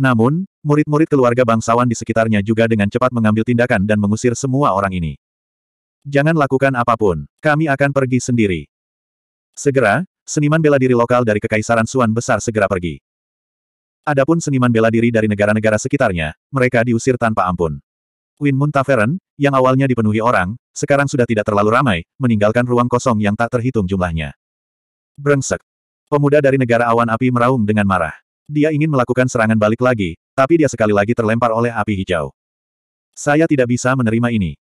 Namun, murid-murid keluarga bangsawan di sekitarnya juga dengan cepat mengambil tindakan dan mengusir semua orang ini. Jangan lakukan apa pun, kami akan pergi sendiri. Segera, seniman bela diri lokal dari Kekaisaran Suan Besar segera pergi. Adapun seniman bela diri dari negara-negara sekitarnya, mereka diusir tanpa ampun. Winmun Tavern, yang awalnya dipenuhi orang, sekarang sudah tidak terlalu ramai, meninggalkan ruang kosong yang tak terhitung jumlahnya. Brengsek. Pemuda dari negara awan api meraung dengan marah. Dia ingin melakukan serangan balik lagi, tapi dia sekali lagi terlempar oleh api hijau. Saya tidak bisa menerima ini.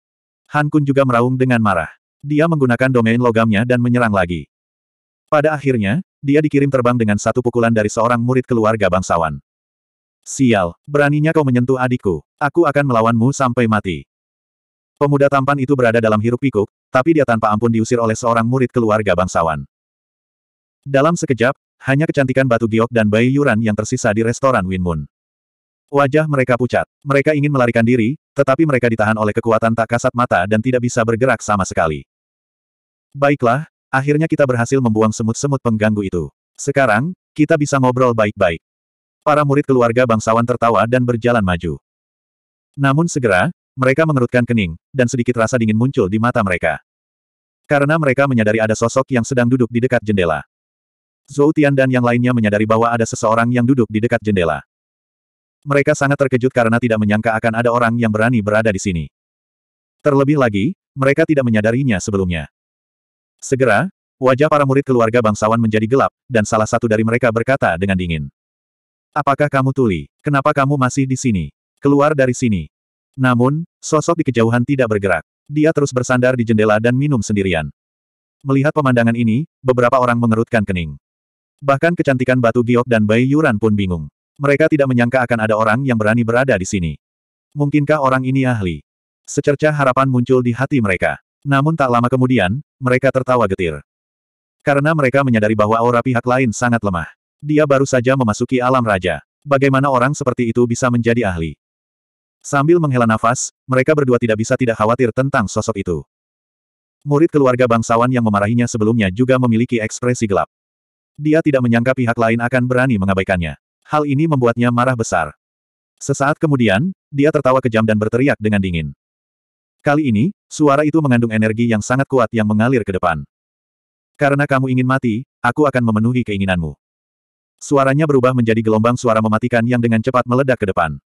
Han Kun juga meraung dengan marah. Dia menggunakan domain logamnya dan menyerang lagi. Pada akhirnya, dia dikirim terbang dengan satu pukulan dari seorang murid keluarga bangsawan. Sial, beraninya kau menyentuh adikku. Aku akan melawanmu sampai mati. Pemuda tampan itu berada dalam hiruk pikuk, tapi dia tanpa ampun diusir oleh seorang murid keluarga bangsawan. Dalam sekejap, hanya kecantikan batu giok dan bayi yuran yang tersisa di restoran Winmun. Wajah mereka pucat. Mereka ingin melarikan diri, tetapi mereka ditahan oleh kekuatan tak kasat mata dan tidak bisa bergerak sama sekali. Baiklah, Akhirnya kita berhasil membuang semut-semut pengganggu itu. Sekarang, kita bisa ngobrol baik-baik. Para murid keluarga bangsawan tertawa dan berjalan maju. Namun segera, mereka mengerutkan kening, dan sedikit rasa dingin muncul di mata mereka. Karena mereka menyadari ada sosok yang sedang duduk di dekat jendela. Zhou Tian dan yang lainnya menyadari bahwa ada seseorang yang duduk di dekat jendela. Mereka sangat terkejut karena tidak menyangka akan ada orang yang berani berada di sini. Terlebih lagi, mereka tidak menyadarinya sebelumnya. Segera, wajah para murid keluarga bangsawan menjadi gelap, dan salah satu dari mereka berkata dengan dingin. Apakah kamu tuli? Kenapa kamu masih di sini? Keluar dari sini. Namun, sosok di kejauhan tidak bergerak. Dia terus bersandar di jendela dan minum sendirian. Melihat pemandangan ini, beberapa orang mengerutkan kening. Bahkan kecantikan batu giok dan bayi yuran pun bingung. Mereka tidak menyangka akan ada orang yang berani berada di sini. Mungkinkah orang ini ahli? Secercah harapan muncul di hati mereka. Namun tak lama kemudian, mereka tertawa getir. Karena mereka menyadari bahwa aura pihak lain sangat lemah. Dia baru saja memasuki alam raja. Bagaimana orang seperti itu bisa menjadi ahli? Sambil menghela nafas, mereka berdua tidak bisa tidak khawatir tentang sosok itu. Murid keluarga bangsawan yang memarahinya sebelumnya juga memiliki ekspresi gelap. Dia tidak menyangka pihak lain akan berani mengabaikannya. Hal ini membuatnya marah besar. Sesaat kemudian, dia tertawa kejam dan berteriak dengan dingin. Kali ini, suara itu mengandung energi yang sangat kuat yang mengalir ke depan. Karena kamu ingin mati, aku akan memenuhi keinginanmu. Suaranya berubah menjadi gelombang suara mematikan yang dengan cepat meledak ke depan.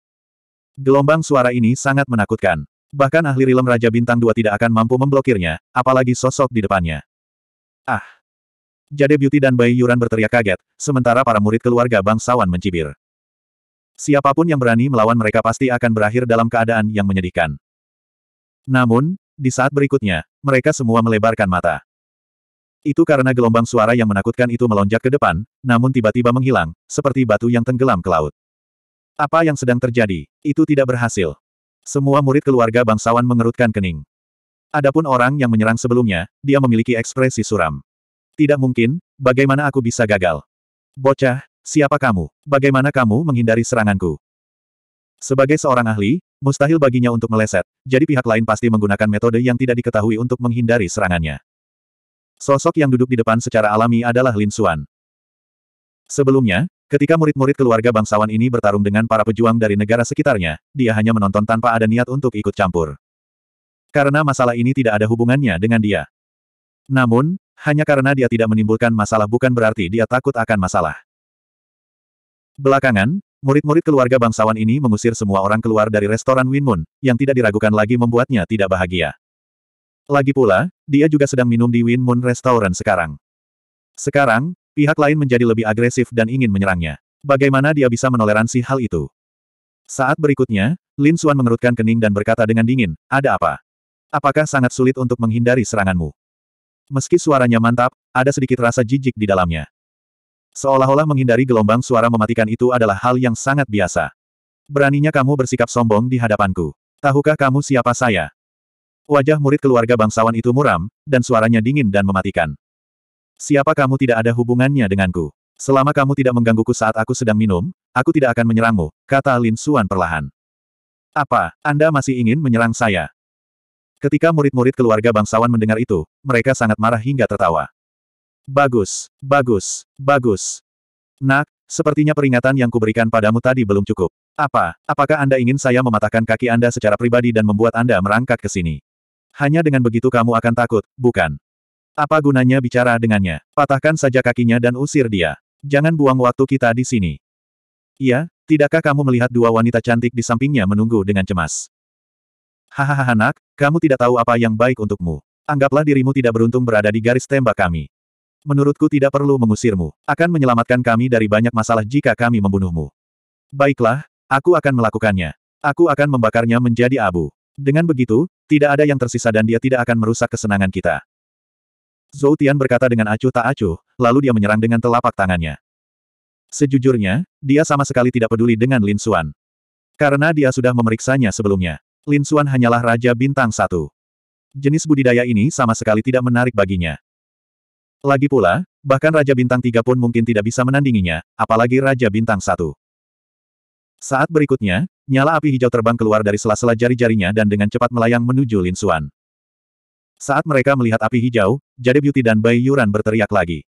Gelombang suara ini sangat menakutkan. Bahkan ahli rilem Raja Bintang Dua tidak akan mampu memblokirnya, apalagi sosok di depannya. Ah! Jade Beauty dan Bayi Yuran berteriak kaget, sementara para murid keluarga bangsawan mencibir. Siapa pun yang berani melawan mereka pasti akan berakhir dalam keadaan yang menyedihkan. Namun, di saat berikutnya, mereka semua melebarkan mata. Itu karena gelombang suara yang menakutkan itu melonjak ke depan, namun tiba-tiba menghilang, seperti batu yang tenggelam ke laut. Apa yang sedang terjadi? Itu tidak berhasil. Semua murid keluarga bangsawan mengerutkan kening. Adapun orang yang menyerang sebelumnya, dia memiliki ekspresi suram. Tidak mungkin, bagaimana aku bisa gagal? Bocah, siapa kamu? Bagaimana kamu menghindari seranganku? Sebagai seorang ahli, Mustahil baginya untuk meleset, jadi pihak lain pasti menggunakan metode yang tidak diketahui untuk menghindari serangannya. Sosok yang duduk di depan secara alami adalah Lin Xuan. Sebelumnya, ketika murid-murid keluarga bangsawan ini bertarung dengan para pejuang dari negara sekitarnya, dia hanya menonton tanpa ada niat untuk ikut campur. Karena masalah ini tidak ada hubungannya dengan dia. Namun, hanya karena dia tidak menimbulkan masalah bukan berarti dia takut akan masalah. Belakangan, Murid-murid keluarga bangsawan ini mengusir semua orang keluar dari restoran Winmun, yang tidak diragukan lagi membuatnya tidak bahagia. Lagi pula, dia juga sedang minum di Winmun Restaurant sekarang. Sekarang, pihak lain menjadi lebih agresif dan ingin menyerangnya. Bagaimana dia bisa menoleransi hal itu? Saat berikutnya, Lin Xuan mengerutkan kening dan berkata dengan dingin, ada apa? Apakah sangat sulit untuk menghindari seranganmu? Meski suaranya mantap, ada sedikit rasa jijik di dalamnya. Seolah-olah menghindari gelombang suara mematikan itu adalah hal yang sangat biasa. Beraninya kamu bersikap sombong di hadapanku. Tahukah kamu siapa saya? Wajah murid keluarga bangsawan itu muram, dan suaranya dingin dan mematikan. Siapa kamu tidak ada hubungannya denganku. Selama kamu tidak menggangguku saat aku sedang minum, aku tidak akan menyerangmu, kata Lin Suan perlahan. Apa, Anda masih ingin menyerang saya? Ketika murid-murid keluarga bangsawan mendengar itu, mereka sangat marah hingga tertawa. Bagus, bagus, bagus. Nak, sepertinya peringatan yang kuberikan padamu tadi belum cukup. Apa, apakah Anda ingin saya mematahkan kaki Anda secara pribadi dan membuat Anda merangkak ke sini? Hanya dengan begitu kamu akan takut, bukan? Apa gunanya bicara dengannya? Patahkan saja kakinya dan usir dia. Jangan buang waktu kita di sini. Iya, tidakkah kamu melihat dua wanita cantik di sampingnya menunggu dengan cemas? Hahaha nak, kamu tidak tahu apa yang baik untukmu. Anggaplah dirimu tidak beruntung berada di garis tembak kami. Menurutku tidak perlu mengusirmu. Akan menyelamatkan kami dari banyak masalah jika kami membunuhmu. Baiklah, aku akan melakukannya. Aku akan membakarnya menjadi abu. Dengan begitu, tidak ada yang tersisa dan dia tidak akan merusak kesenangan kita. Zhou Tian berkata dengan acuh tak acuh, lalu dia menyerang dengan telapak tangannya. Sejujurnya, dia sama sekali tidak peduli dengan Lin Xuan. Karena dia sudah memeriksanya sebelumnya. Lin Xuan hanyalah Raja Bintang Satu. Jenis budidaya ini sama sekali tidak menarik baginya. Lagi pula, bahkan Raja Bintang Tiga pun mungkin tidak bisa menandinginya, apalagi Raja Bintang Satu. Saat berikutnya, nyala api hijau terbang keluar dari sela-sela jari-jarinya dan dengan cepat melayang menuju Lin Xuan. Saat mereka melihat api hijau, Jade Beauty dan Bai Yuran berteriak lagi.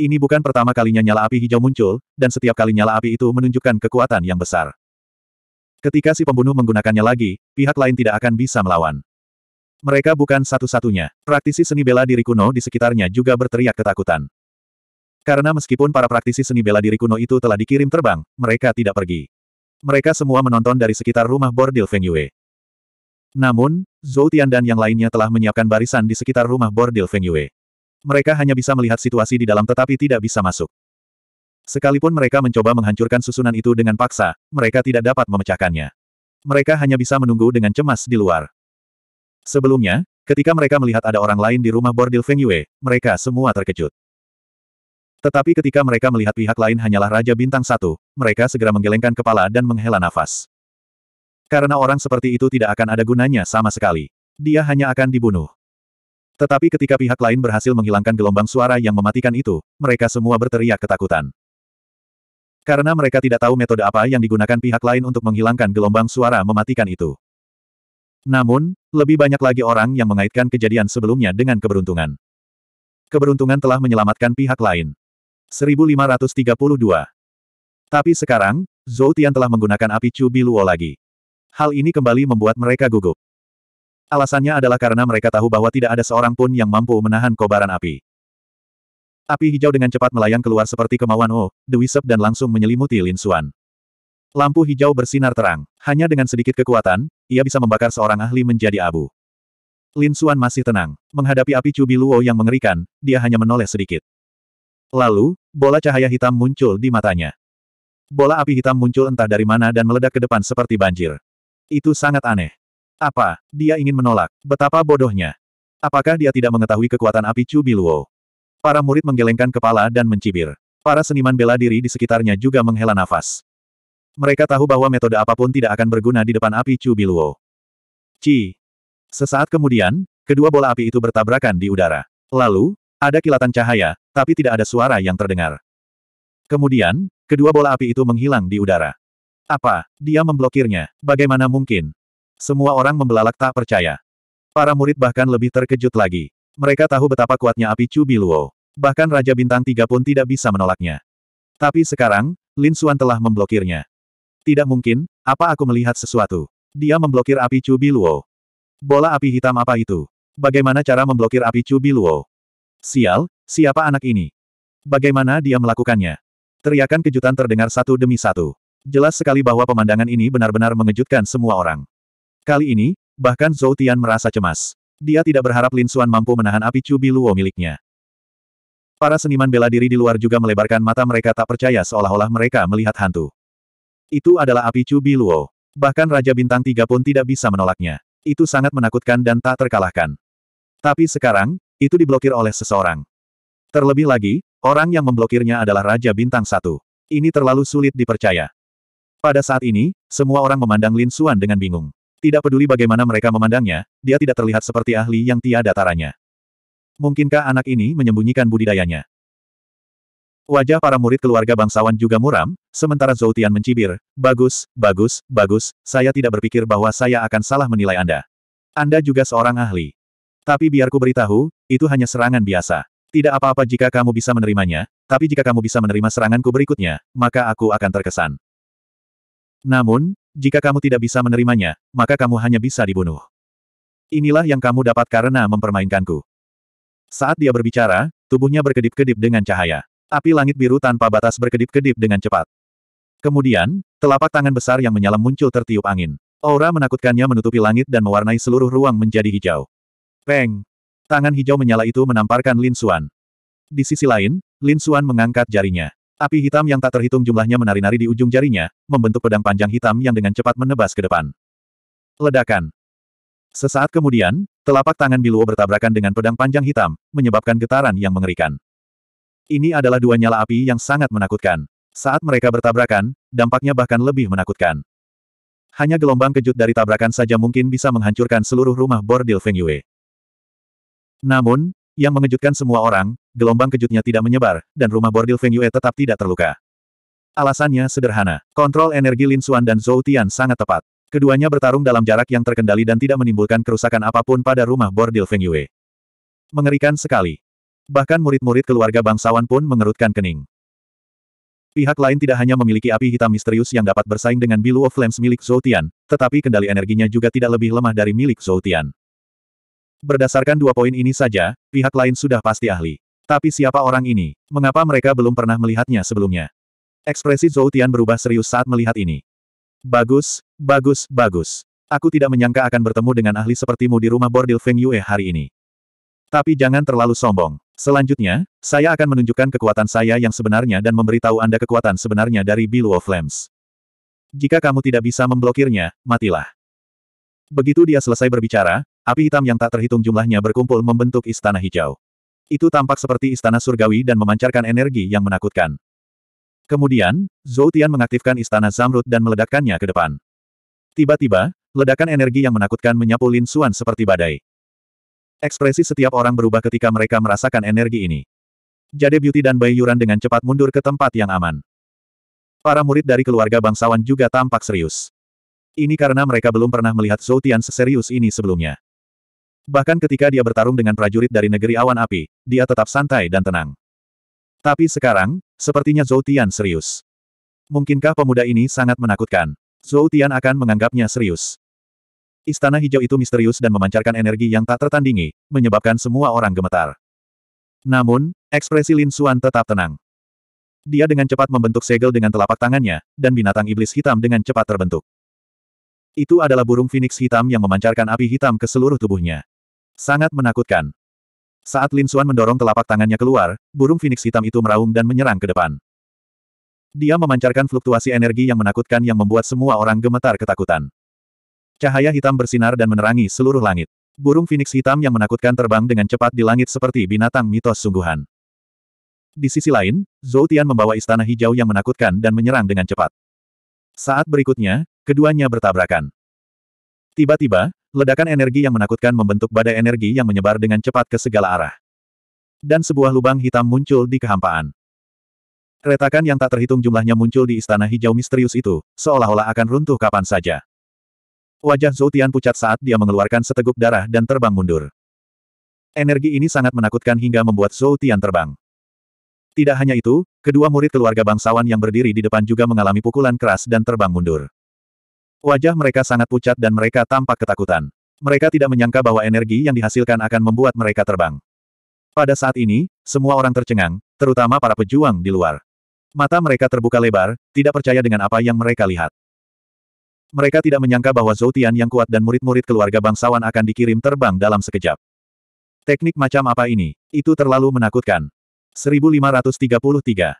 Ini bukan pertama kalinya nyala api hijau muncul, dan setiap kali nyala api itu menunjukkan kekuatan yang besar. Ketika si pembunuh menggunakannya lagi, pihak lain tidak akan bisa melawan. Mereka bukan satu-satunya. Praktisi seni bela diri kuno di sekitarnya juga berteriak ketakutan. Karena meskipun para praktisi seni bela diri kuno itu telah dikirim terbang, mereka tidak pergi. Mereka semua menonton dari sekitar rumah bordil Feng Yue. Namun, Zhou Tian dan yang lainnya telah menyiapkan barisan di sekitar rumah bordil Feng Yue. Mereka hanya bisa melihat situasi di dalam tetapi tidak bisa masuk. Sekalipun mereka mencoba menghancurkan susunan itu dengan paksa, mereka tidak dapat memecahkannya. Mereka hanya bisa menunggu dengan cemas di luar. Sebelumnya, ketika mereka melihat ada orang lain di rumah bordil Feng Yue, mereka semua terkejut. Tetapi ketika mereka melihat pihak lain hanyalah Raja Bintang Satu, mereka segera menggelengkan kepala dan menghela nafas. Karena orang seperti itu tidak akan ada gunanya sama sekali. Dia hanya akan dibunuh. Tetapi ketika pihak lain berhasil menghilangkan gelombang suara yang mematikan itu, mereka semua berteriak ketakutan. Karena mereka tidak tahu metode apa yang digunakan pihak lain untuk menghilangkan gelombang suara mematikan itu. Namun, lebih banyak lagi orang yang mengaitkan kejadian sebelumnya dengan keberuntungan. Keberuntungan telah menyelamatkan pihak lain. 1532. Tapi sekarang, Zhou Tian telah menggunakan api Chu Biluo lagi. Hal ini kembali membuat mereka gugup. Alasannya adalah karena mereka tahu bahwa tidak ada seorang pun yang mampu menahan kobaran api. Api hijau dengan cepat melayang keluar seperti kemauan Oh, Dewi Sep dan langsung menyelimuti Lin Xuan. Lampu hijau bersinar terang. Hanya dengan sedikit kekuatan, ia bisa membakar seorang ahli menjadi abu. Lin Xuan masih tenang. Menghadapi api Cubi Luo yang mengerikan, dia hanya menoleh sedikit. Lalu, bola cahaya hitam muncul di matanya. Bola api hitam muncul entah dari mana dan meledak ke depan seperti banjir. Itu sangat aneh. Apa, dia ingin menolak? Betapa bodohnya. Apakah dia tidak mengetahui kekuatan api Cubi Luo? Para murid menggelengkan kepala dan mencibir. Para seniman bela diri di sekitarnya juga menghela nafas. Mereka tahu bahwa metode apa pun tidak akan berguna di depan api Chu Biluo. Ci. Sesaat kemudian, kedua bola api itu bertabrakan di udara. Lalu, ada kilatan cahaya, tapi tidak ada suara yang terdengar. Kemudian, kedua bola api itu menghilang di udara. Apa? Dia memblokirnya. Bagaimana mungkin? Semua orang membelalak tak percaya. Para murid bahkan lebih terkejut lagi. Mereka tahu betapa kuatnya api Chu Biluo. Bahkan Raja Bintang Tiga pun tidak bisa menolaknya. Tapi sekarang, Lin Xuan telah memblokirnya. Tidak mungkin, apa aku melihat sesuatu? Dia memblokir api Chu Biluo. Bola api hitam apa itu? Bagaimana cara memblokir api Chu Biluo? Sial, siapa anak ini? Bagaimana dia melakukannya? Teriakan kejutan terdengar satu demi satu. Jelas sekali bahwa pemandangan ini benar-benar mengejutkan semua orang. Kali ini, bahkan Zhou Tian merasa cemas. Dia tidak berharap Lin Xuan mampu menahan api Chu Biluo miliknya. Para seniman bela diri di luar juga melebarkan mata mereka tak percaya seolah-olah mereka melihat hantu. Itu adalah api Chu Biluo. Bahkan Raja Bintang Tiga pun tidak bisa menolaknya. Itu sangat menakutkan dan tak terkalahkan. Tapi sekarang, itu diblokir oleh seseorang. Terlebih lagi, orang yang memblokirnya adalah Raja Bintang Satu. Ini terlalu sulit dipercaya. Pada saat ini, semua orang memandang Lin Xuan dengan bingung. Tidak peduli bagaimana mereka memandangnya, dia tidak terlihat seperti ahli yang tiada taranya. Mungkinkah anak ini menyembunyikan budidayanya? Wajah para murid keluarga bangsawan juga muram, sementara Zhou Tian mencibir, bagus, bagus, bagus, saya tidak berpikir bahwa saya akan salah menilai Anda. Anda juga seorang ahli. Tapi biarku beritahu, itu hanya serangan biasa. Tidak apa-apa jika kamu bisa menerimanya, tapi jika kamu bisa menerima seranganku berikutnya, maka aku akan terkesan. Namun, jika kamu tidak bisa menerimanya, maka kamu hanya bisa dibunuh. Inilah yang kamu dapat karena mempermainkanku. Saat dia berbicara, tubuhnya berkedip-kedip dengan cahaya. Api langit biru tanpa batas berkedip-kedip dengan cepat. Kemudian, telapak tangan besar yang menyala muncul tertiup angin. Aura menakutkannya menutupi langit dan mewarnai seluruh ruang menjadi hijau. Peng! Tangan hijau menyala itu menamparkan Lin Xuan. Di sisi lain, Lin Xuan mengangkat jarinya. Api hitam yang tak terhitung jumlahnya menari-nari di ujung jarinya, membentuk pedang panjang hitam yang dengan cepat menebas ke depan. Ledakan. Sesaat kemudian, telapak tangan Biluo bertabrakan dengan pedang panjang hitam, menyebabkan getaran yang mengerikan. Ini adalah dua nyala api yang sangat menakutkan. Saat mereka bertabrakan, dampaknya bahkan lebih menakutkan. Hanya gelombang kejut dari tabrakan saja mungkin bisa menghancurkan seluruh rumah bordil Feng Yue. Namun, yang mengejutkan semua orang, gelombang kejutnya tidak menyebar, dan rumah bordil Feng Yue tetap tidak terluka. Alasannya sederhana. Kontrol energi Lin Xuan dan Zhou Tian sangat tepat. Keduanya bertarung dalam jarak yang terkendali dan tidak menimbulkan kerusakan apa pun pada rumah bordil Feng Yue. Mengerikan sekali. Bahkan murid-murid keluarga bangsawan pun mengerutkan kening. Pihak lain tidak hanya memiliki api hitam misterius yang dapat bersaing dengan Bilu of Flames milik Zhou Tian, tetapi kendali energinya juga tidak lebih lemah dari milik Zhou Tian. Berdasarkan dua poin ini saja, pihak lain sudah pasti ahli. Tapi siapa orang ini? Mengapa mereka belum pernah melihatnya sebelumnya? Ekspresi Zhou Tian berubah serius saat melihat ini. Bagus, bagus, bagus. Aku tidak menyangka akan bertemu dengan ahli sepertimu di rumah bordil Feng Yue hari ini. Tapi jangan terlalu sombong. Selanjutnya, saya akan menunjukkan kekuatan saya yang sebenarnya dan memberitahu Anda kekuatan sebenarnya dari Bilu of Flames. Jika kamu tidak bisa memblokirnya, matilah. Begitu dia selesai berbicara, api hitam yang tak terhitung jumlahnya berkumpul membentuk istana hijau. Itu tampak seperti istana surgawi dan memancarkan energi yang menakutkan. Kemudian, Zhou Tian mengaktifkan istana Zamrud dan meledakkannya ke depan. Tiba-tiba, ledakan energi yang menakutkan menyapu Lin Xuan seperti badai. Ekspresi setiap orang berubah ketika mereka merasakan energi ini. Jade Beauty dan Bai Yuran dengan cepat mundur ke tempat yang aman. Para murid dari keluarga bangsawan juga tampak serius. Ini karena mereka belum pernah melihat Zhou Tian seserius ini sebelumnya. Bahkan ketika dia bertarung dengan prajurit dari negeri awan api, dia tetap santai dan tenang. Tapi sekarang, sepertinya Zhou Tian serius. Mungkinkah pemuda ini sangat menakutkan? Zhou Tian akan menganggapnya serius. Istana hijau itu misterius dan memancarkan energi yang tak tertandingi, menyebabkan semua orang gemetar. Namun, ekspresi Lin Xuan tetap tenang. Dia dengan cepat membentuk segel dengan telapak tangannya, dan binatang iblis hitam dengan cepat terbentuk. Itu adalah burung phoenix hitam yang memancarkan api hitam ke seluruh tubuhnya. Sangat menakutkan. Saat Lin Xuan mendorong telapak tangannya keluar, burung phoenix hitam itu meraung dan menyerang ke depan. Dia memancarkan fluktuasi energi yang menakutkan yang membuat semua orang gemetar ketakutan. Cahaya hitam bersinar dan menerangi seluruh langit. Burung phoenix hitam yang menakutkan terbang dengan cepat di langit seperti binatang mitos sungguhan. Di sisi lain, Zhou Tian membawa istana hijau yang menakutkan dan menyerang dengan cepat. Saat berikutnya, Keduanya bertabrakan. Tiba-tiba, ledakan energi yang menakutkan membentuk badai energi yang menyebar dengan cepat ke segala arah. Dan sebuah lubang hitam muncul di kehampaan. Retakan yang tak terhitung jumlahnya muncul di istana hijau misterius itu, seolah-olah akan runtuh kapan saja. Wajah Zhou Tian pucat saat dia mengeluarkan seteguk darah dan terbang mundur. Energi ini sangat menakutkan hingga membuat Zhou Tian terbang. Tidak hanya itu, kedua murid keluarga bangsawan yang berdiri di depan juga mengalami pukulan keras dan terbang mundur. Wajah mereka sangat pucat dan mereka tampak ketakutan. Mereka tidak menyangka bahwa energi yang dihasilkan akan membuat mereka terbang. Pada saat ini, semua orang tercengang, terutama para pejuang di luar. Mata mereka terbuka lebar, tidak percaya dengan apa yang mereka lihat. Mereka tidak menyangka bahwa Zoutian yang kuat dan murid-murid keluarga bangsawan akan dikirim terbang dalam sekejap. Teknik macam apa ini? Itu terlalu menakutkan. 1533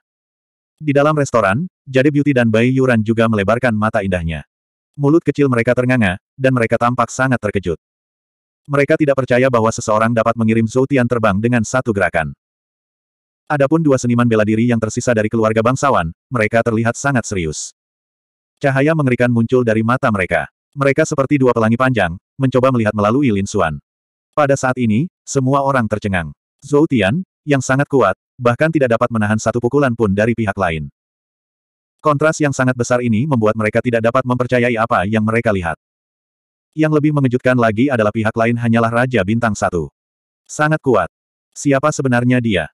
Di dalam restoran, Jade Beauty dan Bai Yuran juga melebarkan mata indahnya. Mulut kecil mereka ternganga, dan mereka tampak sangat terkejut. Mereka tidak percaya bahwa seseorang dapat mengirim Zoutian terbang dengan satu gerakan. Adapun dua seniman bela diri yang tersisa dari keluarga bangsawan, mereka terlihat sangat serius. Cahaya mengerikan muncul dari mata mereka. Mereka seperti dua pelangi panjang, mencoba melihat melalui Lin Xuan. Pada saat ini, semua orang tercengang. Zhou Tian, yang sangat kuat, bahkan tidak dapat menahan satu pukulan pun dari pihak lain. Kontras yang sangat besar ini membuat mereka tidak dapat mempercayai apa yang mereka lihat. Yang lebih mengejutkan lagi adalah pihak lain hanyalah Raja Bintang Satu. Sangat kuat. Siapa sebenarnya dia?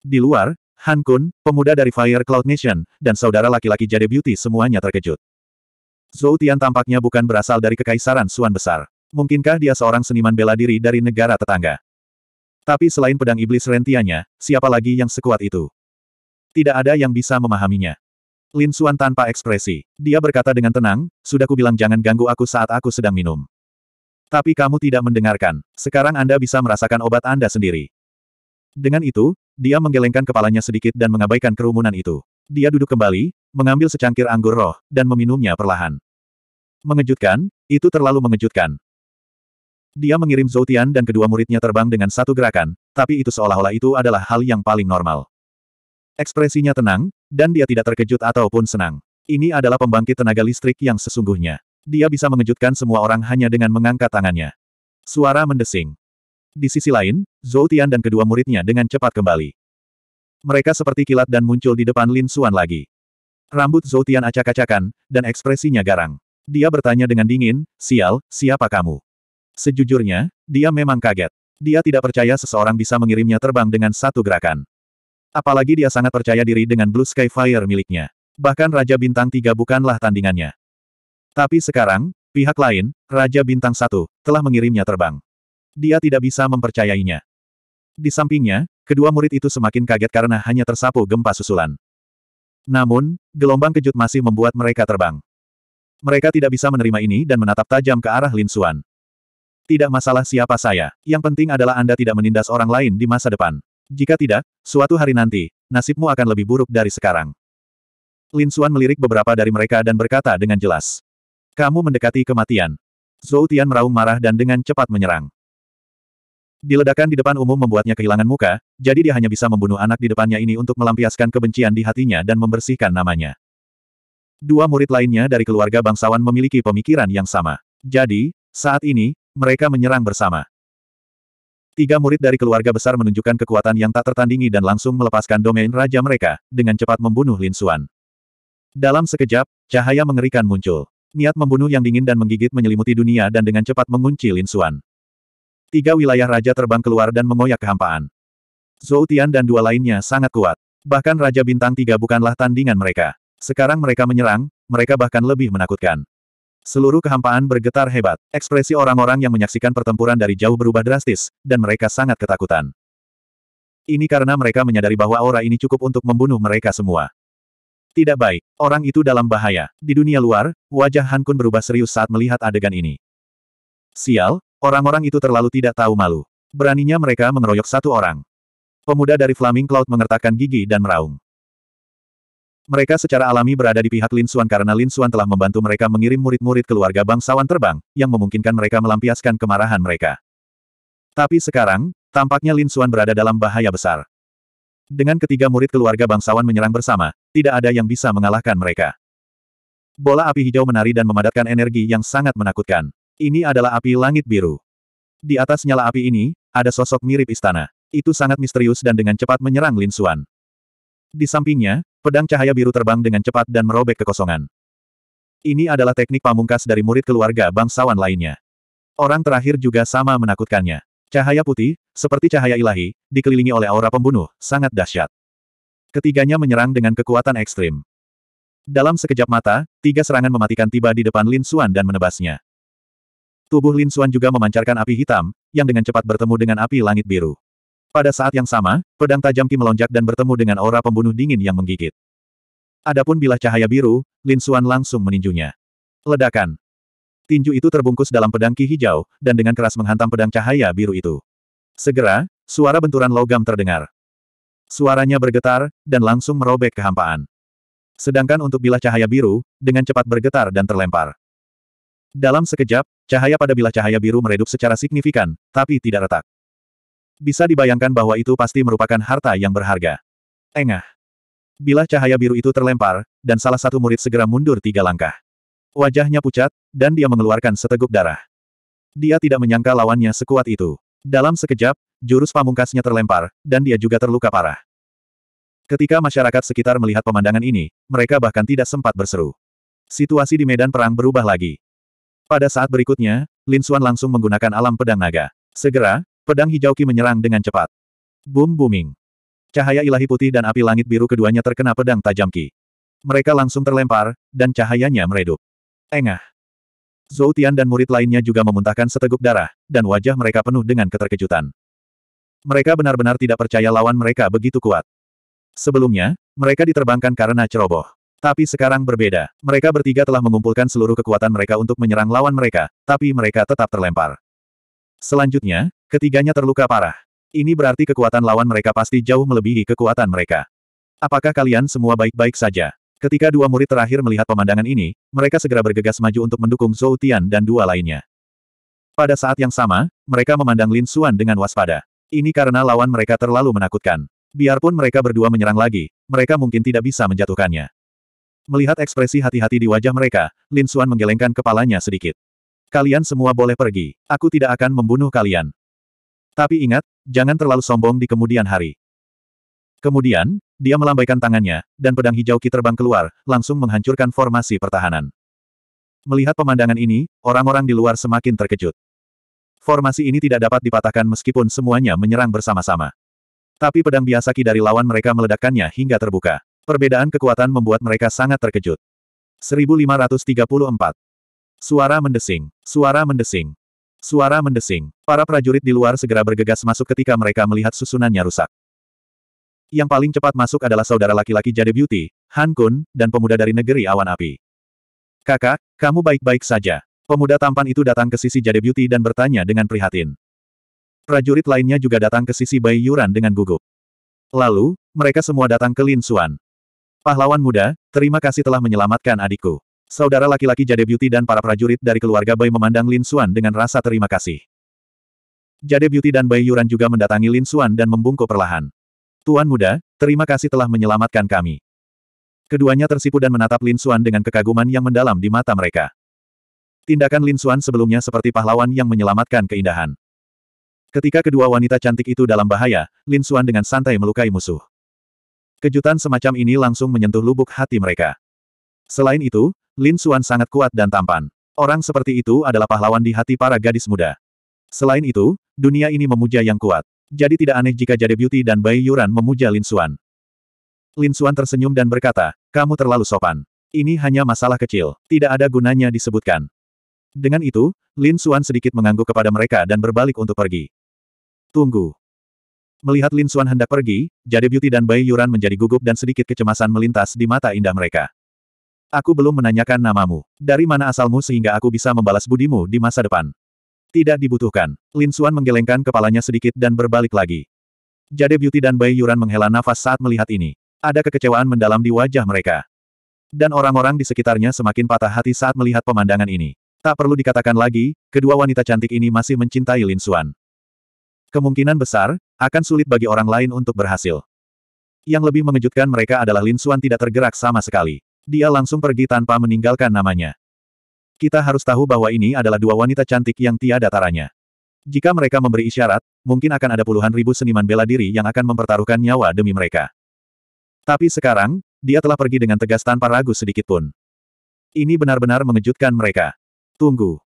Di luar, Han Kun, pemuda dari Fire Cloud Nation, dan saudara laki-laki Jade Beauty semuanya terkejut. Zhou Tian tampaknya bukan berasal dari kekaisaran Suan Besar. Mungkinkah dia seorang seniman bela diri dari negara tetangga? Tapi selain pedang iblis rentianya, siapa lagi yang sekuat itu? Tidak ada yang bisa memahaminya. Lin Suan tanpa ekspresi. Dia berkata dengan tenang, sudah kubilang jangan ganggu aku saat aku sedang minum. Tapi kamu tidak mendengarkan. Sekarang Anda bisa merasakan obat Anda sendiri. Dengan itu, dia menggelengkan kepalanya sedikit dan mengabaikan kerumunan itu. Dia duduk kembali, mengambil secangkir anggur roh, dan meminumnya perlahan. Mengejutkan, itu terlalu mengejutkan. Dia mengirim Zoutian dan kedua muridnya terbang dengan satu gerakan, tapi itu seolah-olah itu adalah hal yang paling normal. Ekspresinya tenang, dan dia tidak terkejut ataupun senang. Ini adalah pembangkit tenaga listrik yang sesungguhnya. Dia bisa mengejutkan semua orang hanya dengan mengangkat tangannya. Suara mendesing. Di sisi lain, Zhou Tian dan kedua muridnya dengan cepat kembali. Mereka seperti kilat dan muncul di depan Lin Xuan lagi. Rambut Zhou Tian acak-acakan, dan ekspresinya garang. Dia bertanya dengan dingin, sial, siapa kamu? Sejujurnya, dia memang kaget. Dia tidak percaya seseorang bisa mengirimnya terbang dengan satu gerakan. Apalagi dia sangat percaya diri dengan Blue Sky Fire miliknya. Bahkan Raja Bintang Tiga bukanlah tandingannya. Tapi sekarang, pihak lain, Raja Bintang Satu, telah mengirimnya terbang. Dia tidak bisa mempercayainya. Di sampingnya, kedua murid itu semakin kaget karena hanya tersapu gempa susulan. Namun, gelombang kejut masih membuat mereka terbang. Mereka tidak bisa menerima ini dan menatap tajam ke arah Lin Xuan. Tidak masalah siapa saya, yang penting adalah Anda tidak menindas orang lain di masa depan. Jika tidak, suatu hari nanti, nasibmu akan lebih buruk dari sekarang. Lin Xuan melirik beberapa dari mereka dan berkata dengan jelas. Kamu mendekati kematian. Zhou Tian meraung marah dan dengan cepat menyerang. Diledakan di depan umum membuatnya kehilangan muka, jadi dia hanya bisa membunuh anak di depannya ini untuk melampiaskan kebencian di hatinya dan membersihkan namanya. Dua murid lainnya dari keluarga bangsawan memiliki pemikiran yang sama. Jadi, saat ini, mereka menyerang bersama. Tiga murid dari keluarga besar menunjukkan kekuatan yang tak tertandingi dan langsung melepaskan domain raja mereka, dengan cepat membunuh Lin Xuan. Dalam sekejap, cahaya mengerikan muncul. Niat membunuh yang dingin dan menggigit menyelimuti dunia dan dengan cepat mengunci Lin Xuan. Tiga wilayah raja terbang keluar dan mengoyak kehampaan. Zhou Tian dan dua lainnya sangat kuat. Bahkan Raja Bintang Tiga bukanlah tandingan mereka. Sekarang mereka menyerang, mereka bahkan lebih menakutkan. Seluruh kehampaan bergetar hebat. Ekspresi orang-orang yang menyaksikan pertempuran dari jauh berubah drastis, dan mereka sangat ketakutan. Ini karena mereka menyadari bahwa aura ini cukup untuk membunuh mereka semua. Tidak baik, orang itu dalam bahaya. Di dunia luar, wajah Han Kun berubah serius saat melihat adegan ini. Sial, orang-orang itu terlalu tidak tahu malu. Beraninya mereka mengeroyok satu orang. Pemuda dari Flaming Cloud mengertakkan gigi dan meraung. Mereka secara alami berada di pihak Lin Xuan karena Lin Xuan telah membantu mereka mengirim murid-murid keluarga bangsawan terbang, yang memungkinkan mereka melampiaskan kemarahan mereka. Tapi sekarang, tampaknya Lin Xuan berada dalam bahaya besar. Dengan ketiga murid keluarga bangsawan menyerang bersama, tidak ada yang bisa mengalahkan mereka. Bola api hijau menari dan memadatkan energi yang sangat menakutkan. Ini adalah api langit biru. Di atas nyala api ini, ada sosok mirip istana. Itu sangat misterius dan dengan cepat menyerang Lin Xuan. Di sampingnya, pedang cahaya biru terbang dengan cepat dan merobek kekosongan. Ini adalah teknik pamungkas dari murid keluarga bangsawan lainnya. Orang terakhir juga sama menakutkannya. Cahaya putih, seperti cahaya ilahi, dikelilingi oleh aura pembunuh, sangat dahsyat. Ketiganya menyerang dengan kekuatan ekstrim. Dalam sekejap mata, tiga serangan mematikan tiba di depan Lin Xuan dan menebasnya. Tubuh Lin Xuan juga memancarkan api hitam, yang dengan cepat bertemu dengan api langit biru. Pada saat yang sama, pedang tajam Ki melonjak dan bertemu dengan aura pembunuh dingin yang menggigit. Adapun bilah cahaya biru, Lin Xuan langsung meninjunya. Ledakan. Tinju itu terbungkus dalam pedang Ki hijau, dan dengan keras menghantam pedang cahaya biru itu. Segera, suara benturan logam terdengar. Suaranya bergetar, dan langsung merobek kehampaan. Sedangkan untuk bilah cahaya biru, dengan cepat bergetar dan terlempar. Dalam sekejap, cahaya pada bilah cahaya biru meredup secara signifikan, tapi tidak retak. Bisa dibayangkan bahwa itu pasti merupakan harta yang berharga. Engah. Bila cahaya biru itu terlempar, dan salah satu murid segera mundur tiga langkah. Wajahnya pucat, dan dia mengeluarkan seteguk darah. Dia tidak menyangka lawannya sekuat itu. Dalam sekejap, jurus pamungkasnya terlempar, dan dia juga terluka parah. Ketika masyarakat sekitar melihat pemandangan ini, mereka bahkan tidak sempat berseru. Situasi di medan perang berubah lagi. Pada saat berikutnya, Lin Xuan langsung menggunakan alam pedang naga. Segera, Pedang hijau Ki menyerang dengan cepat. Boom booming. Cahaya ilahi putih dan api langit biru keduanya terkena pedang tajam Ki. Mereka langsung terlempar, dan cahayanya meredup. Engah. Zhou Tian dan murid lainnya juga memuntahkan seteguk darah, dan wajah mereka penuh dengan keterkejutan. Mereka benar-benar tidak percaya lawan mereka begitu kuat. Sebelumnya, mereka diterbangkan karena ceroboh. Tapi sekarang berbeda. Mereka bertiga telah mengumpulkan seluruh kekuatan mereka untuk menyerang lawan mereka, tapi mereka tetap terlempar. Selanjutnya, ketiganya terluka parah. Ini berarti kekuatan lawan mereka pasti jauh melebihi kekuatan mereka. Apakah kalian semua baik-baik saja? Ketika dua murid terakhir melihat pemandangan ini, mereka segera bergegas maju untuk mendukung Zhou Tian dan dua lainnya. Pada saat yang sama, mereka memandang Lin Xuan dengan waspada. Ini karena lawan mereka terlalu menakutkan. Biarpun mereka berdua menyerang lagi, mereka mungkin tidak bisa menjatuhkannya. Melihat ekspresi hati-hati di wajah mereka, Lin Xuan menggelengkan kepalanya sedikit. Kalian semua boleh pergi. Aku tidak akan membunuh kalian. Tapi ingat, jangan terlalu sombong di kemudian hari. Kemudian, dia melambaikan tangannya, dan pedang hijau Ki terbang keluar, langsung menghancurkan formasi pertahanan. Melihat pemandangan ini, orang-orang di luar semakin terkejut. Formasi ini tidak dapat dipatahkan meskipun semuanya menyerang bersama-sama. Tapi pedang biasa Ki dari lawan mereka meledakkannya hingga terbuka. Perbedaan kekuatan membuat mereka sangat terkejut. 1534. Suara mendesing. Suara mendesing. Suara mendesing. Para prajurit di luar segera bergegas masuk ketika mereka melihat susunannya rusak. Yang paling cepat masuk adalah saudara laki-laki Jade Beauty, Han Kun, dan pemuda dari negeri awan api. Kakak, kamu baik-baik saja. Pemuda tampan itu datang ke sisi Jade Beauty dan bertanya dengan prihatin. Prajurit lainnya juga datang ke sisi Bai Yuran dengan gugup. Lalu, mereka semua datang ke Lin Xuan. Pahlawan muda, terima kasih telah menyelamatkan adikku. Saudara laki-laki Jade Beauty dan para prajurit dari keluarga Bai memandang Lin Xuan dengan rasa terima kasih. Jade Beauty dan Bai Yuran juga mendatangi Lin Xuan dan membungkuk perlahan. Tuan muda, terima kasih telah menyelamatkan kami. Keduanya tersipu dan menatap Lin Xuan dengan kekaguman yang mendalam di mata mereka. Tindakan Lin Xuan sebelumnya seperti pahlawan yang menyelamatkan keindahan. Ketika kedua wanita cantik itu dalam bahaya, Lin Xuan dengan santai melukai musuh. Kejutan semacam ini langsung menyentuh lubuk hati mereka. Selain itu, Lin Xuan sangat kuat dan tampan. Orang seperti itu adalah pahlawan di hati para gadis muda. Selain itu, dunia ini memuja yang kuat. Jadi tidak aneh jika Jade Beauty dan Bai Yuran memuja Lin Xuan. Lin Xuan tersenyum dan berkata, kamu terlalu sopan. Ini hanya masalah kecil, tidak ada gunanya disebutkan. Dengan itu, Lin Xuan sedikit mengangguk kepada mereka dan berbalik untuk pergi. Tunggu. Melihat Lin Xuan hendak pergi, Jade Beauty dan Bai Yuran menjadi gugup dan sedikit kecemasan melintas di mata indah mereka. Aku belum menanyakan namamu. Dari mana asalmu sehingga aku bisa membalas budimu di masa depan? Tidak dibutuhkan. Lin Xuan menggelengkan kepalanya sedikit dan berbalik lagi. Jade Beauty dan Bai Yuran menghela nafas saat melihat ini. Ada kekecewaan mendalam di wajah mereka. Dan orang-orang di sekitarnya semakin patah hati saat melihat pemandangan ini. Tak perlu dikatakan lagi, kedua wanita cantik ini masih mencintai Lin Xuan. Kemungkinan besar, akan sulit bagi orang lain untuk berhasil. Yang lebih mengejutkan mereka adalah Lin Xuan tidak tergerak sama sekali. Dia langsung pergi tanpa meninggalkan namanya. Kita harus tahu bahwa ini adalah dua wanita cantik yang tiada taranya. Jika mereka memberi isyarat, mungkin akan ada puluhan ribu seniman bela diri yang akan mempertaruhkan nyawa demi mereka. Tapi sekarang, dia telah pergi dengan tegas tanpa ragu sedikit pun. Ini benar-benar mengejutkan mereka. Tunggu.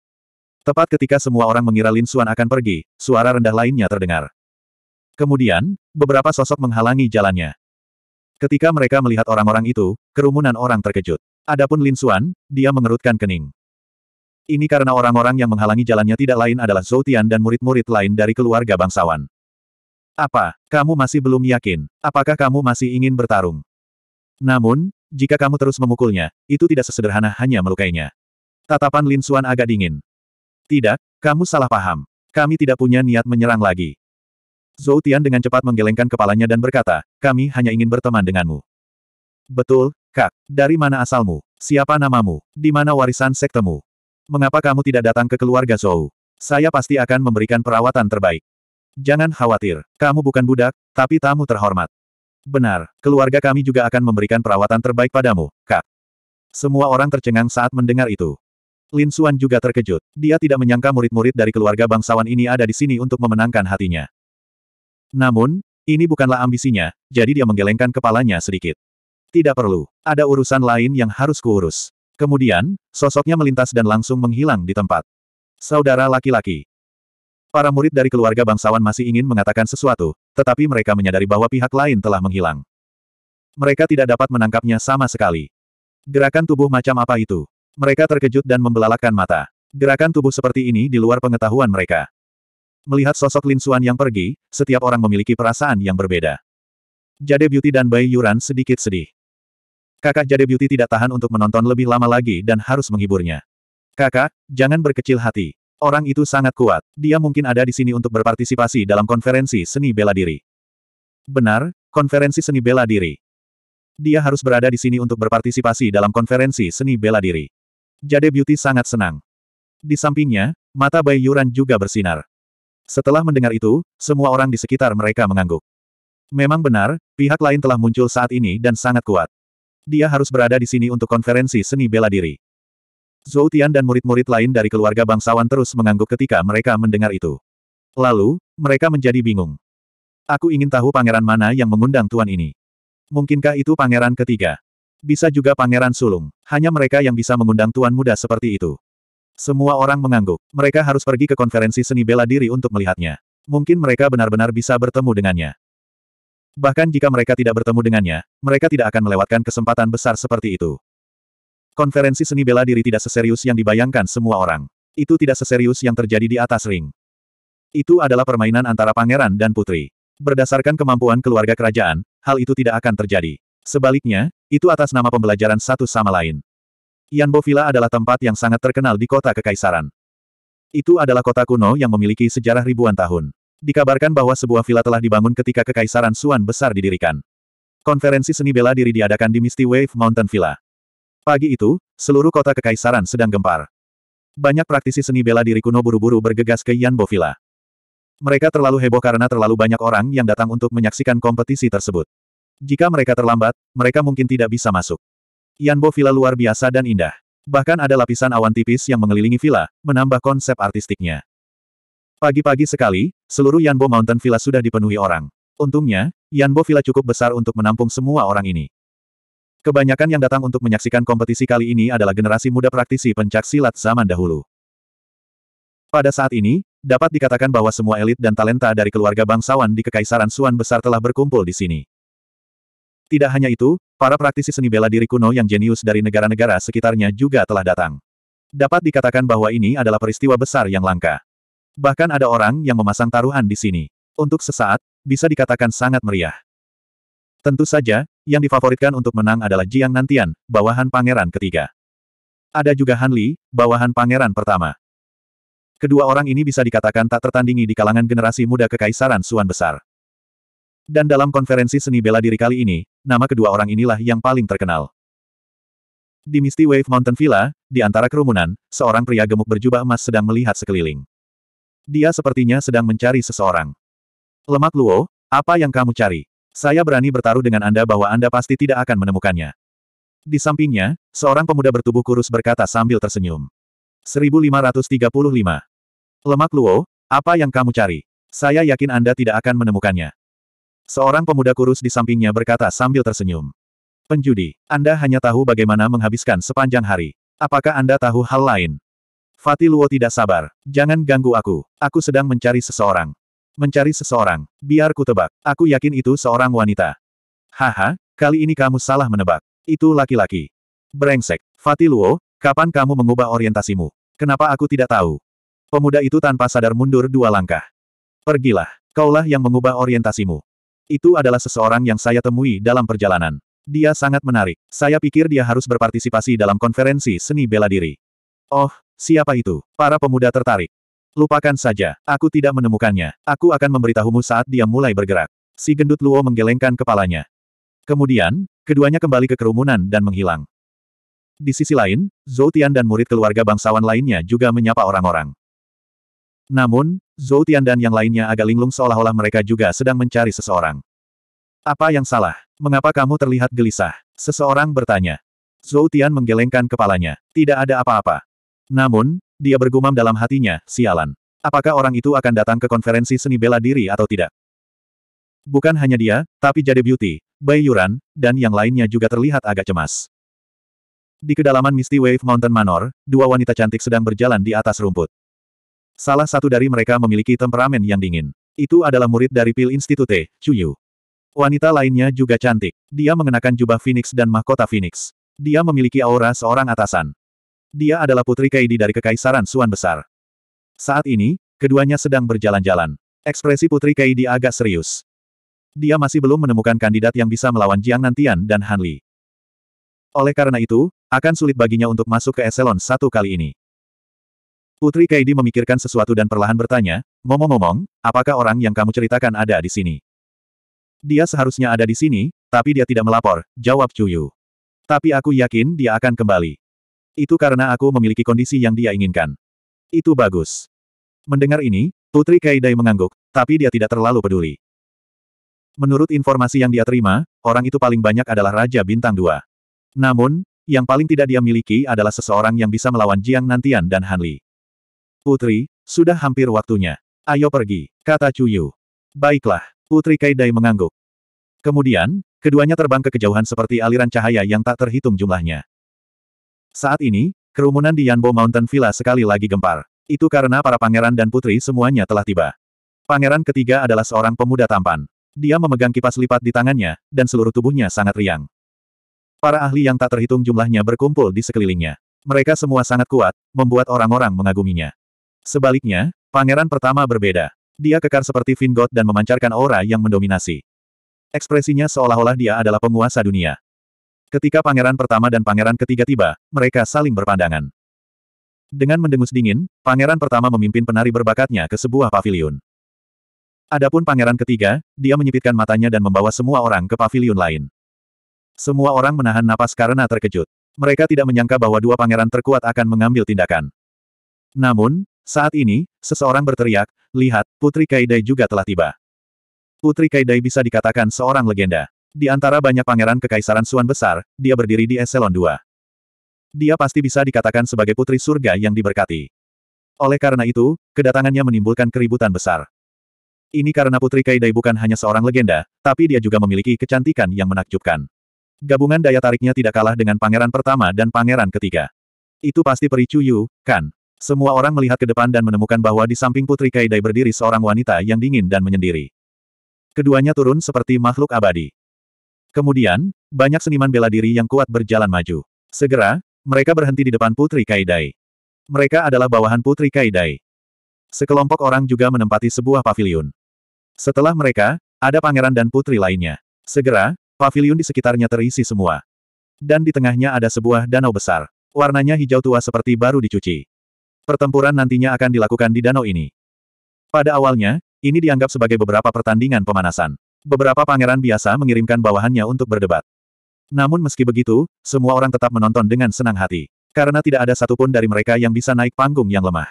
Tepat ketika semua orang mengira Lin Xuan akan pergi, suara rendah lainnya terdengar. Kemudian, beberapa sosok menghalangi jalannya. Ketika mereka melihat orang-orang itu, kerumunan orang terkejut. Adapun Lin Xuan, dia mengerutkan kening. Ini karena orang-orang yang menghalangi jalannya tidak lain adalah Zhou Tian dan murid-murid lain dari keluarga bangsawan. Apa, kamu masih belum yakin? Apakah kamu masih ingin bertarung? Namun, jika kamu terus memukulnya, itu tidak sesederhana hanya melukainya. Tatapan Lin Xuan agak dingin. Tidak, kamu salah paham. Kami tidak punya niat menyerang lagi. Zhou Tian dengan cepat menggelengkan kepalanya dan berkata, kami hanya ingin berteman denganmu. Betul, Kak. Dari mana asalmu? Siapa namamu? Di mana warisan sektemu? Mengapa kamu tidak datang ke keluarga Zhou? Saya pasti akan memberikan perawatan terbaik. Jangan khawatir, kamu bukan budak, tapi tamu terhormat. Benar, keluarga kami juga akan memberikan perawatan terbaik padamu, Kak. Semua orang tercengang saat mendengar itu. Lin Xuan juga terkejut. Dia tidak menyangka murid-murid dari keluarga bangsawan ini ada di sini untuk memenangkan hatinya. Namun, ini bukanlah ambisinya, jadi dia menggelengkan kepalanya sedikit. Tidak perlu. Ada urusan lain yang harus kuurus. Kemudian, sosoknya melintas dan langsung menghilang di tempat. Saudara laki-laki. Para murid dari keluarga bangsawan masih ingin mengatakan sesuatu, tetapi mereka menyadari bahwa pihak lain telah menghilang. Mereka tidak dapat menangkapnya sama sekali. Gerakan tubuh macam apa itu? Mereka terkejut dan membelalakan mata. Gerakan tubuh seperti ini di luar pengetahuan mereka. Melihat sosok Lin Xuan yang pergi, setiap orang memiliki perasaan yang berbeda. Jade Beauty dan Bai Yuran sedikit sedih. Kakak Jade Beauty tidak tahan untuk menonton lebih lama lagi dan harus menghiburnya. Kakak, jangan berkecil hati. Orang itu sangat kuat. Dia mungkin ada di sini untuk berpartisipasi dalam konferensi seni bela diri. Benar, konferensi seni bela diri. Dia harus berada di sini untuk berpartisipasi dalam konferensi seni bela diri. Jade Beauty sangat senang. Di sampingnya, mata Bai Yuran juga bersinar. Setelah mendengar itu, semua orang di sekitar mereka mengangguk. Memang benar, pihak lain telah muncul saat ini dan sangat kuat. Dia harus berada di sini untuk konferensi seni bela diri. Zhou Tian dan murid-murid lain dari keluarga bangsawan terus mengangguk ketika mereka mendengar itu. Lalu, mereka menjadi bingung. Aku ingin tahu pangeran mana yang mengundang tuan ini. Mungkinkah itu pangeran ketiga? Bisa juga pangeran sulung. Hanya mereka yang bisa mengundang tuan muda seperti itu. Semua orang mengangguk. Mereka harus pergi ke konferensi seni bela diri untuk melihatnya. Mungkin mereka benar-benar bisa bertemu dengannya. Bahkan jika mereka tidak bertemu dengannya, mereka tidak akan melewatkan kesempatan besar seperti itu. Konferensi seni bela diri tidak seserius yang dibayangkan semua orang. Itu tidak seserius yang terjadi di atas ring. Itu adalah permainan antara pangeran dan putri. Berdasarkan kemampuan keluarga kerajaan, hal itu tidak akan terjadi. Sebaliknya, itu atas nama pembelajaran satu sama lain. Yanbo Villa adalah tempat yang sangat terkenal di kota kekaisaran. Itu adalah kota kuno yang memiliki sejarah ribuan tahun. Dikabarkan bahwa sebuah villa telah dibangun ketika kekaisaran Suan besar didirikan. Konferensi seni bela diri diadakan di Misty Wave Mountain Villa. Pagi itu, seluruh kota kekaisaran sedang gempar. Banyak praktisi seni bela diri kuno buru-buru bergegas ke Yanbo Villa. Mereka terlalu heboh karena terlalu banyak orang yang datang untuk menyaksikan kompetisi tersebut. Jika mereka terlambat, mereka mungkin tidak bisa masuk. Yanbo Villa luar biasa dan indah. Bahkan ada lapisan awan tipis yang mengelilingi villa, menambah konsep artistiknya. Pagi-pagi sekali, seluruh Yanbo Mountain Villa sudah dipenuhi orang. Untungnya, Yanbo Villa cukup besar untuk menampung semua orang ini. Kebanyakan yang datang untuk menyaksikan kompetisi kali ini adalah generasi muda praktisi pencak silat zaman dahulu. Pada saat ini, dapat dikatakan bahwa semua elit dan talenta dari keluarga bangsawan di Kekaisaran Suan Besar telah berkumpul di sini. Tidak hanya itu, para praktisi seni bela diri kuno yang jenius dari negara-negara sekitarnya juga telah datang. Dapat dikatakan bahwa ini adalah peristiwa besar yang langka. Bahkan ada orang yang memasang taruhan di sini. Untuk sesaat, bisa dikatakan sangat meriah. Tentu saja, yang difavoritkan untuk menang adalah Jiang Nantian, bawahan pangeran ketiga. Ada juga Han Li, bawahan pangeran pertama. Kedua orang ini bisa dikatakan tak tertandingi di kalangan generasi muda kekaisaran Suan Besar. Dan dalam konferensi seni bela diri kali ini, nama kedua orang inilah yang paling terkenal. Di Misty Wave Mountain Villa, di antara kerumunan, seorang pria gemuk berjubah emas sedang melihat sekeliling. Dia sepertinya sedang mencari seseorang. Lemak Luo, apa yang kamu cari? Saya berani bertaruh dengan Anda bahwa Anda pasti tidak akan menemukannya. Di sampingnya, seorang pemuda bertubuh kurus berkata sambil tersenyum. 1535. Lemak Luo, apa yang kamu cari? Saya yakin Anda tidak akan menemukannya. Seorang pemuda kurus di sampingnya berkata sambil tersenyum. Penjudi, Anda hanya tahu bagaimana menghabiskan sepanjang hari. Apakah Anda tahu hal lain? Fatih Luo tidak sabar. Jangan ganggu aku. Aku sedang mencari seseorang. Mencari seseorang. Biar ku tebak. Aku yakin itu seorang wanita. Haha, kali ini kamu salah menebak. Itu laki-laki. Brengsek. Fatih Luo, kapan kamu mengubah orientasimu? Kenapa aku tidak tahu? Pemuda itu tanpa sadar mundur dua langkah. Pergilah. Kaulah yang mengubah orientasimu. Itu adalah seseorang yang saya temui dalam perjalanan. Dia sangat menarik. Saya pikir dia harus berpartisipasi dalam konferensi seni bela diri. Oh, siapa itu? Para pemuda tertarik. Lupakan saja, aku tidak menemukannya. Aku akan memberitahumu saat dia mulai bergerak. Si gendut Luo menggelengkan kepalanya. Kemudian, keduanya kembali ke kerumunan dan menghilang. Di sisi lain, Zhou Tian dan murid keluarga bangsawan lainnya juga menyapa orang-orang. Namun, Zhou Tian dan yang lainnya agak linglung seolah-olah mereka juga sedang mencari seseorang. Apa yang salah? Mengapa kamu terlihat gelisah? Seseorang bertanya. Zhou Tian menggelengkan kepalanya. Tidak ada apa-apa. Namun, dia bergumam dalam hatinya, sialan. Apakah orang itu akan datang ke konferensi seni bela diri atau tidak? Bukan hanya dia, tapi Jade Beauty, Bai Yuran, dan yang lainnya juga terlihat agak cemas. Di kedalaman Misty Wave Mountain Manor, dua wanita cantik sedang berjalan di atas rumput. Salah satu dari mereka memiliki temperamen yang dingin. Itu adalah murid dari Pil Institute, Chuyu. Wanita lainnya juga cantik. Dia mengenakan jubah Phoenix dan mahkota Phoenix. Dia memiliki aura seorang atasan. Dia adalah putri Kaidi dari Kekaisaran Suan Besar. Saat ini, keduanya sedang berjalan-jalan. Ekspresi putri Kaidi agak serius. Dia masih belum menemukan kandidat yang bisa melawan Jiang Nantian dan Han Li. Oleh karena itu, akan sulit baginya untuk masuk ke eselon satu kali ini. Putri Kaidi memikirkan sesuatu dan perlahan bertanya, Ngomong-ngomong, apakah orang yang kamu ceritakan ada di sini? Dia seharusnya ada di sini, tapi dia tidak melapor, jawab Chuyu. Tapi aku yakin dia akan kembali. Itu karena aku memiliki kondisi yang dia inginkan. Itu bagus. Mendengar ini, Putri Kaidai mengangguk, tapi dia tidak terlalu peduli. Menurut informasi yang dia terima, orang itu paling banyak adalah Raja Bintang Dua. Namun, yang paling tidak dia miliki adalah seseorang yang bisa melawan Jiang Nantian dan Han Li. Putri, sudah hampir waktunya. Ayo pergi, kata Chuyu. Baiklah, Putri Kaidai mengangguk. Kemudian, keduanya terbang ke kejauhan seperti aliran cahaya yang tak terhitung jumlahnya. Saat ini, kerumunan di Yanbo Mountain Villa sekali lagi gempar. Itu karena para pangeran dan putri semuanya telah tiba. Pangeran ketiga adalah seorang pemuda tampan. Dia memegang kipas lipat di tangannya, dan seluruh tubuhnya sangat riang. Para ahli yang tak terhitung jumlahnya berkumpul di sekelilingnya. Mereka semua sangat kuat, membuat orang-orang mengaguminya. Sebaliknya, pangeran pertama berbeda. Dia kekar seperti Vingot dan memancarkan aura yang mendominasi. Ekspresinya seolah-olah dia adalah penguasa dunia. Ketika pangeran pertama dan pangeran ketiga tiba, mereka saling berpandangan. Dengan mendengus dingin, pangeran pertama memimpin penari berbakatnya ke sebuah paviliun. Adapun pangeran ketiga, dia menyipitkan matanya dan membawa semua orang ke paviliun lain. Semua orang menahan napas karena terkejut. Mereka tidak menyangka bahwa dua pangeran terkuat akan mengambil tindakan. Namun, saat ini, seseorang berteriak, lihat, Putri Kaidai juga telah tiba. Putri Kaidai bisa dikatakan seorang legenda. Di antara banyak pangeran kekaisaran Suan besar, dia berdiri di eselon 2. Dia pasti bisa dikatakan sebagai putri surga yang diberkati. Oleh karena itu, kedatangannya menimbulkan keributan besar. Ini karena Putri Kaidai bukan hanya seorang legenda, tapi dia juga memiliki kecantikan yang menakjubkan. Gabungan daya tariknya tidak kalah dengan pangeran pertama dan pangeran ketiga. Itu pasti Peri Chuyu, kan? Semua orang melihat ke depan dan menemukan bahwa di samping Putri Kaidai berdiri seorang wanita yang dingin dan menyendiri. Keduanya turun seperti makhluk abadi. Kemudian, banyak seniman bela diri yang kuat berjalan maju. Segera, mereka berhenti di depan Putri Kaidai. Mereka adalah bawahan Putri Kaidai. Sekelompok orang juga menempati sebuah paviliun. Setelah mereka, ada pangeran dan putri lainnya. Segera, paviliun di sekitarnya terisi semua. Dan di tengahnya ada sebuah danau besar. Warnanya hijau tua seperti baru dicuci. Pertempuran nantinya akan dilakukan di danau ini. Pada awalnya, ini dianggap sebagai beberapa pertandingan pemanasan. Beberapa pangeran biasa mengirimkan bawahannya untuk berdebat. Namun meski begitu, semua orang tetap menonton dengan senang hati. Karena tidak ada satupun dari mereka yang bisa naik panggung yang lemah.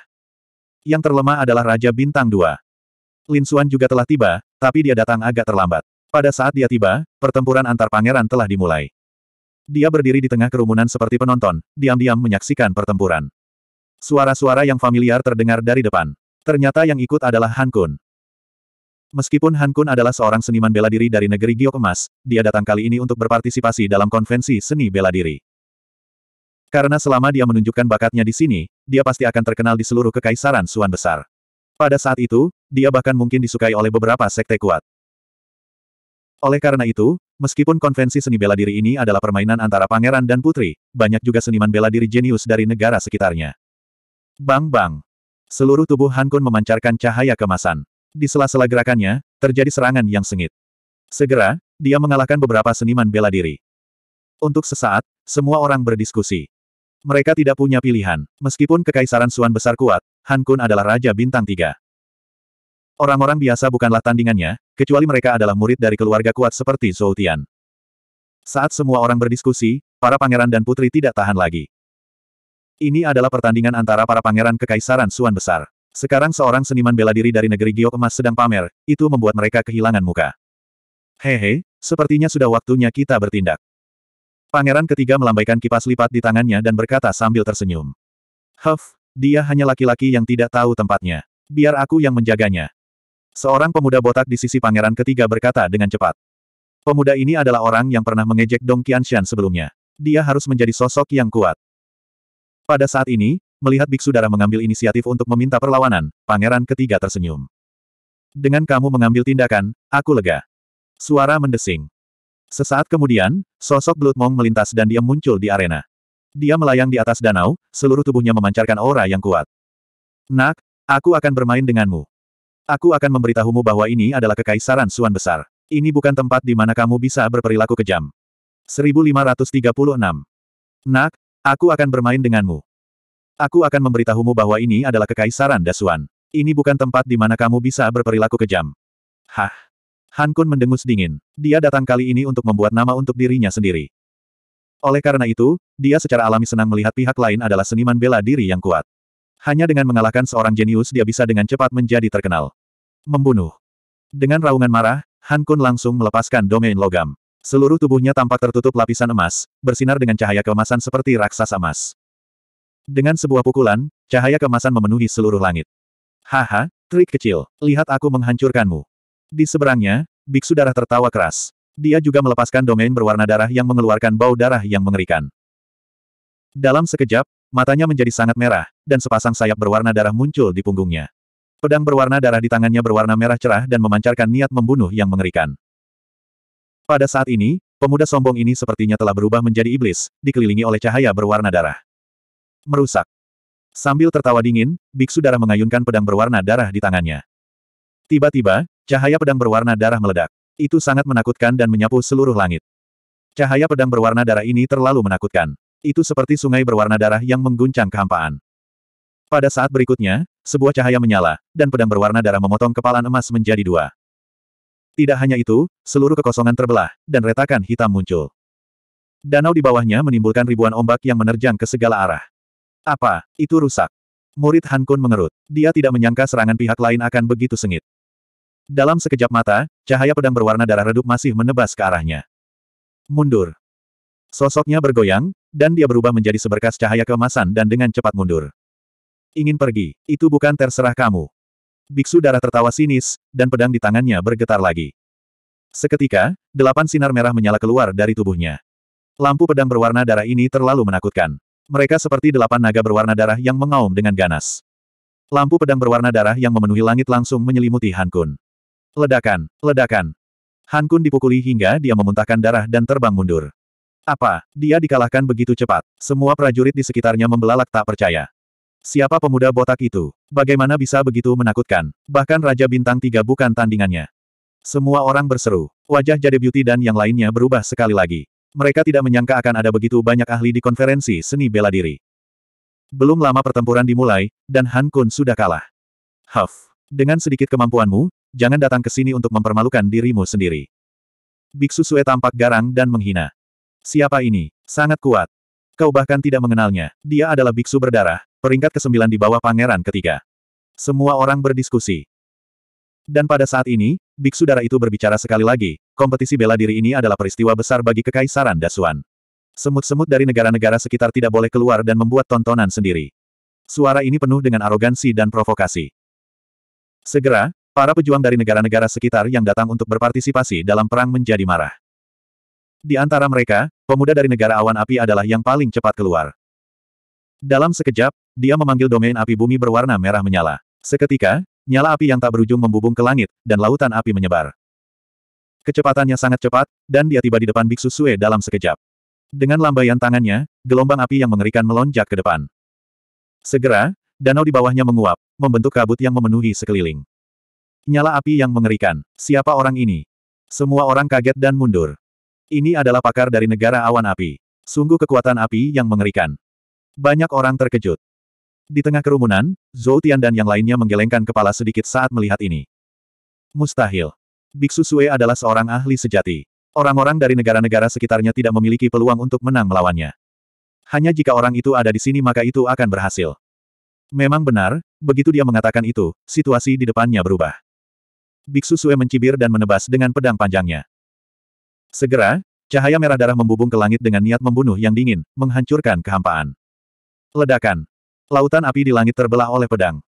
Yang terlemah adalah Raja Bintang 2. Lin Xuan juga telah tiba, tapi dia datang agak terlambat. Pada saat dia tiba, pertempuran antar pangeran telah dimulai. Dia berdiri di tengah kerumunan seperti penonton, diam-diam menyaksikan pertempuran. Suara-suara yang familiar terdengar dari depan. Ternyata yang ikut adalah Han Kun. Meskipun Han Kun adalah seorang seniman bela diri dari negeri Giok Emas, dia datang kali ini untuk berpartisipasi dalam konvensi seni bela diri. Karena selama dia menunjukkan bakatnya di sini, dia pasti akan terkenal di seluruh kekaisaran Suan Besar. Pada saat itu, dia bahkan mungkin disukai oleh beberapa sekte kuat. Oleh karena itu, meskipun konvensi seni bela diri ini adalah permainan antara pangeran dan putri, banyak juga seniman bela diri jenius dari negara sekitarnya. Bang-bang. Seluruh tubuh Han Kun memancarkan cahaya kemasan. Di sela-sela gerakannya, terjadi serangan yang sengit. Segera, dia mengalahkan beberapa seniman bela diri. Untuk sesaat, semua orang berdiskusi. Mereka tidak punya pilihan. Meskipun kekaisaran Suan besar kuat, Han Kun adalah Raja Bintang Tiga. Orang-orang biasa bukanlah tandingannya, kecuali mereka adalah murid dari keluarga kuat seperti Zhou Tian. Saat semua orang berdiskusi, para pangeran dan putri tidak tahan lagi. Ini adalah pertandingan antara para pangeran kekaisaran Suan besar. Sekarang seorang seniman bela diri dari negeri Giok Emas sedang pamer, itu membuat mereka kehilangan muka. Hehe, sepertinya sudah waktunya kita bertindak. Pangeran ketiga melambaikan kipas lipat di tangannya dan berkata sambil tersenyum. Huff, dia hanya laki-laki yang tidak tahu tempatnya. Biar aku yang menjaganya. Seorang pemuda botak di sisi pangeran ketiga berkata dengan cepat. Pemuda ini adalah orang yang pernah mengejek Dong Qianshan sebelumnya. Dia harus menjadi sosok yang kuat. Pada saat ini, melihat biksu darah mengambil inisiatif untuk meminta perlawanan, pangeran ketiga tersenyum. Dengan kamu mengambil tindakan, aku lega. Suara mendesing. Sesaat kemudian, sosok Blood Monk melintas dan dia muncul di arena. Dia melayang di atas danau, seluruh tubuhnya memancarkan aura yang kuat. Nak, aku akan bermain denganmu. Aku akan memberitahumu bahwa ini adalah kekaisaran Suan Besar. Ini bukan tempat di mana kamu bisa berperilaku kejam. 1536. Nak, aku akan bermain denganmu. Aku akan memberitahumu bahwa ini adalah kekaisaran Dasuan. Ini bukan tempat di mana kamu bisa berperilaku kejam. Hah? Han Kun mendengus dingin. Dia datang kali ini untuk membuat nama untuk dirinya sendiri. Oleh karena itu, dia secara alami senang melihat pihak lain adalah seniman bela diri yang kuat. Hanya dengan mengalahkan seorang jenius dia bisa dengan cepat menjadi terkenal. Membunuh. Dengan raungan marah, Han Kun langsung melepaskan domain logam. Seluruh tubuhnya tampak tertutup lapisan emas, bersinar dengan cahaya keemasan seperti raksasa emas. Dengan sebuah pukulan, cahaya keemasan memenuhi seluruh langit. Haha, trik kecil, lihat aku menghancurkanmu. Di seberangnya, biksu darah tertawa keras. Dia juga melepaskan domain berwarna darah yang mengeluarkan bau darah yang mengerikan. Dalam sekejap, matanya menjadi sangat merah, dan sepasang sayap berwarna darah muncul di punggungnya. Pedang berwarna darah di tangannya berwarna merah cerah dan memancarkan niat membunuh yang mengerikan. Pada saat ini, pemuda sombong ini sepertinya telah berubah menjadi iblis, dikelilingi oleh cahaya berwarna darah. Merusak. Sambil tertawa dingin, biksu darah mengayunkan pedang berwarna darah di tangannya. Tiba-tiba, cahaya pedang berwarna darah meledak. Itu sangat menakutkan dan menyapu seluruh langit. Cahaya pedang berwarna darah ini terlalu menakutkan. Itu seperti sungai berwarna darah yang mengguncang kehampaan. Pada saat berikutnya, sebuah cahaya menyala, dan pedang berwarna darah memotong kepalan emas menjadi dua. Tidak hanya itu, seluruh kekosongan terbelah, dan retakan hitam muncul. Danau di bawahnya menimbulkan ribuan ombak yang menerjang ke segala arah. Apa, itu rusak? Murid Han Kun mengerut. Dia tidak menyangka serangan pihak lain akan begitu sengit. Dalam sekejap mata, cahaya pedang berwarna darah redup masih menebas ke arahnya. Mundur. Sosoknya bergoyang, dan dia berubah menjadi seberkas cahaya keemasan dan dengan cepat mundur. Ingin pergi, itu bukan terserah kamu. Biksu darah tertawa sinis, dan pedang di tangannya bergetar lagi. Seketika, delapan sinar merah menyala keluar dari tubuhnya. Lampu pedang berwarna darah ini terlalu menakutkan. Mereka seperti delapan naga berwarna darah yang mengaum dengan ganas. Lampu pedang berwarna darah yang memenuhi langit langsung menyelimuti Han Kun. Ledakan, ledakan. Han Kun dipukuli hingga dia memuntahkan darah dan terbang mundur. Apa, dia dikalahkan begitu cepat? Semua prajurit di sekitarnya membelalak tak percaya. Siapa pemuda botak itu? Bagaimana bisa begitu menakutkan? Bahkan Raja Bintang Tiga bukan tandingannya. Semua orang berseru. Wajah Jade Beauty dan yang lainnya berubah sekali lagi. Mereka tidak menyangka akan ada begitu banyak ahli di konferensi seni bela diri. Belum lama pertempuran dimulai, dan Han Kun sudah kalah. Huff. Dengan sedikit kemampuanmu, jangan datang ke sini untuk mempermalukan dirimu sendiri. Biksu Sue tampak garang dan menghina. Siapa ini? Sangat kuat. Kau bahkan tidak mengenalnya. Dia adalah biksu berdarah, Peringkat ke-9 di bawah pangeran ketiga. Semua orang berdiskusi. Dan pada saat ini, biksu darah itu berbicara sekali lagi, kompetisi bela diri ini adalah peristiwa besar bagi kekaisaran Dasuan. Semut-semut dari negara-negara sekitar tidak boleh keluar dan membuat tontonan sendiri. Suara ini penuh dengan arogansi dan provokasi. Segera, para pejuang dari negara-negara sekitar yang datang untuk berpartisipasi dalam perang menjadi marah. Di antara mereka, pemuda dari negara awan api adalah yang paling cepat keluar. Dalam sekejap, dia memanggil domain api bumi berwarna merah menyala. Seketika, nyala api yang tak berujung membubung ke langit, dan lautan api menyebar. Kecepatannya sangat cepat, dan dia tiba di depan Biksu Sue dalam sekejap. Dengan lambaian tangannya, gelombang api yang mengerikan melonjak ke depan. Segera, danau di bawahnya menguap, membentuk kabut yang memenuhi sekeliling. Nyala api yang mengerikan. Siapa orang ini? Semua orang kaget dan mundur. Ini adalah pakar dari negara awan api. Sungguh kekuatan api yang mengerikan. Banyak orang terkejut. Di tengah kerumunan, Zhou Tian dan yang lainnya menggelengkan kepala sedikit saat melihat ini. Mustahil. Biksu Sue adalah seorang ahli sejati. Orang-orang dari negara-negara sekitarnya tidak memiliki peluang untuk menang melawannya. Hanya jika orang itu ada di sini maka itu akan berhasil. Memang benar, begitu dia mengatakan itu, situasi di depannya berubah. Biksu Sue mencibir dan menebas dengan pedang panjangnya. Segera, cahaya merah darah membubung ke langit dengan niat membunuh yang dingin, menghancurkan kehampaan. Ledakan. Lautan api di langit terbelah oleh pedang.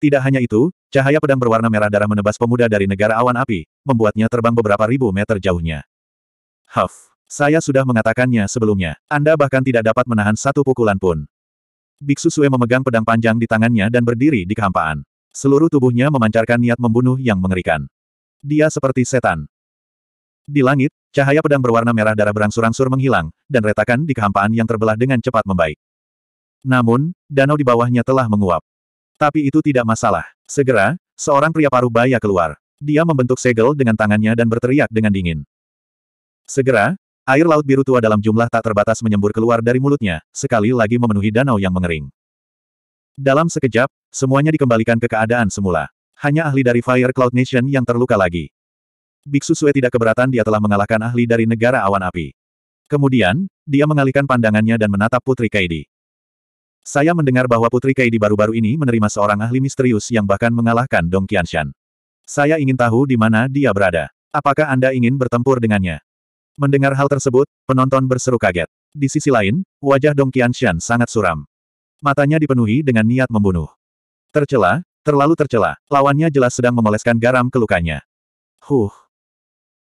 Tidak hanya itu, cahaya pedang berwarna merah darah menebas pemuda dari negara awan api, membuatnya terbang beberapa ribu meter jauhnya. Huff, saya sudah mengatakannya sebelumnya. Anda bahkan tidak dapat menahan satu pukulan pun. Biksu Sue memegang pedang panjang di tangannya dan berdiri di kehampaan. Seluruh tubuhnya memancarkan niat membunuh yang mengerikan. Dia seperti setan. Di langit, cahaya pedang berwarna merah darah berangsur-angsur menghilang, dan retakan di kehampaan yang terbelah dengan cepat membaik. Namun, danau di bawahnya telah menguap. Tapi itu tidak masalah. Segera, seorang pria paruh baya keluar. Dia membentuk segel dengan tangannya dan berteriak dengan dingin. Segera, air laut biru tua dalam jumlah tak terbatas menyembur keluar dari mulutnya, sekali lagi memenuhi danau yang mengering. Dalam sekejap, semuanya dikembalikan ke keadaan semula. Hanya ahli dari Fire Cloud Nation yang terluka lagi. Biksu Sue tidak keberatan dia telah mengalahkan ahli dari negara awan api. Kemudian, dia mengalihkan pandangannya dan menatap Putri Kaidi. Saya mendengar bahwa Putri Kaidi baru-baru ini menerima seorang ahli misterius yang bahkan mengalahkan Dong Qianshan. Saya ingin tahu di mana dia berada. Apakah Anda ingin bertempur dengannya? Mendengar hal tersebut, penonton berseru kaget. Di sisi lain, wajah Dong Qianshan sangat suram. Matanya dipenuhi dengan niat membunuh. Tercela, terlalu tercela, lawannya jelas sedang memoleskan garam ke lukanya. Huh,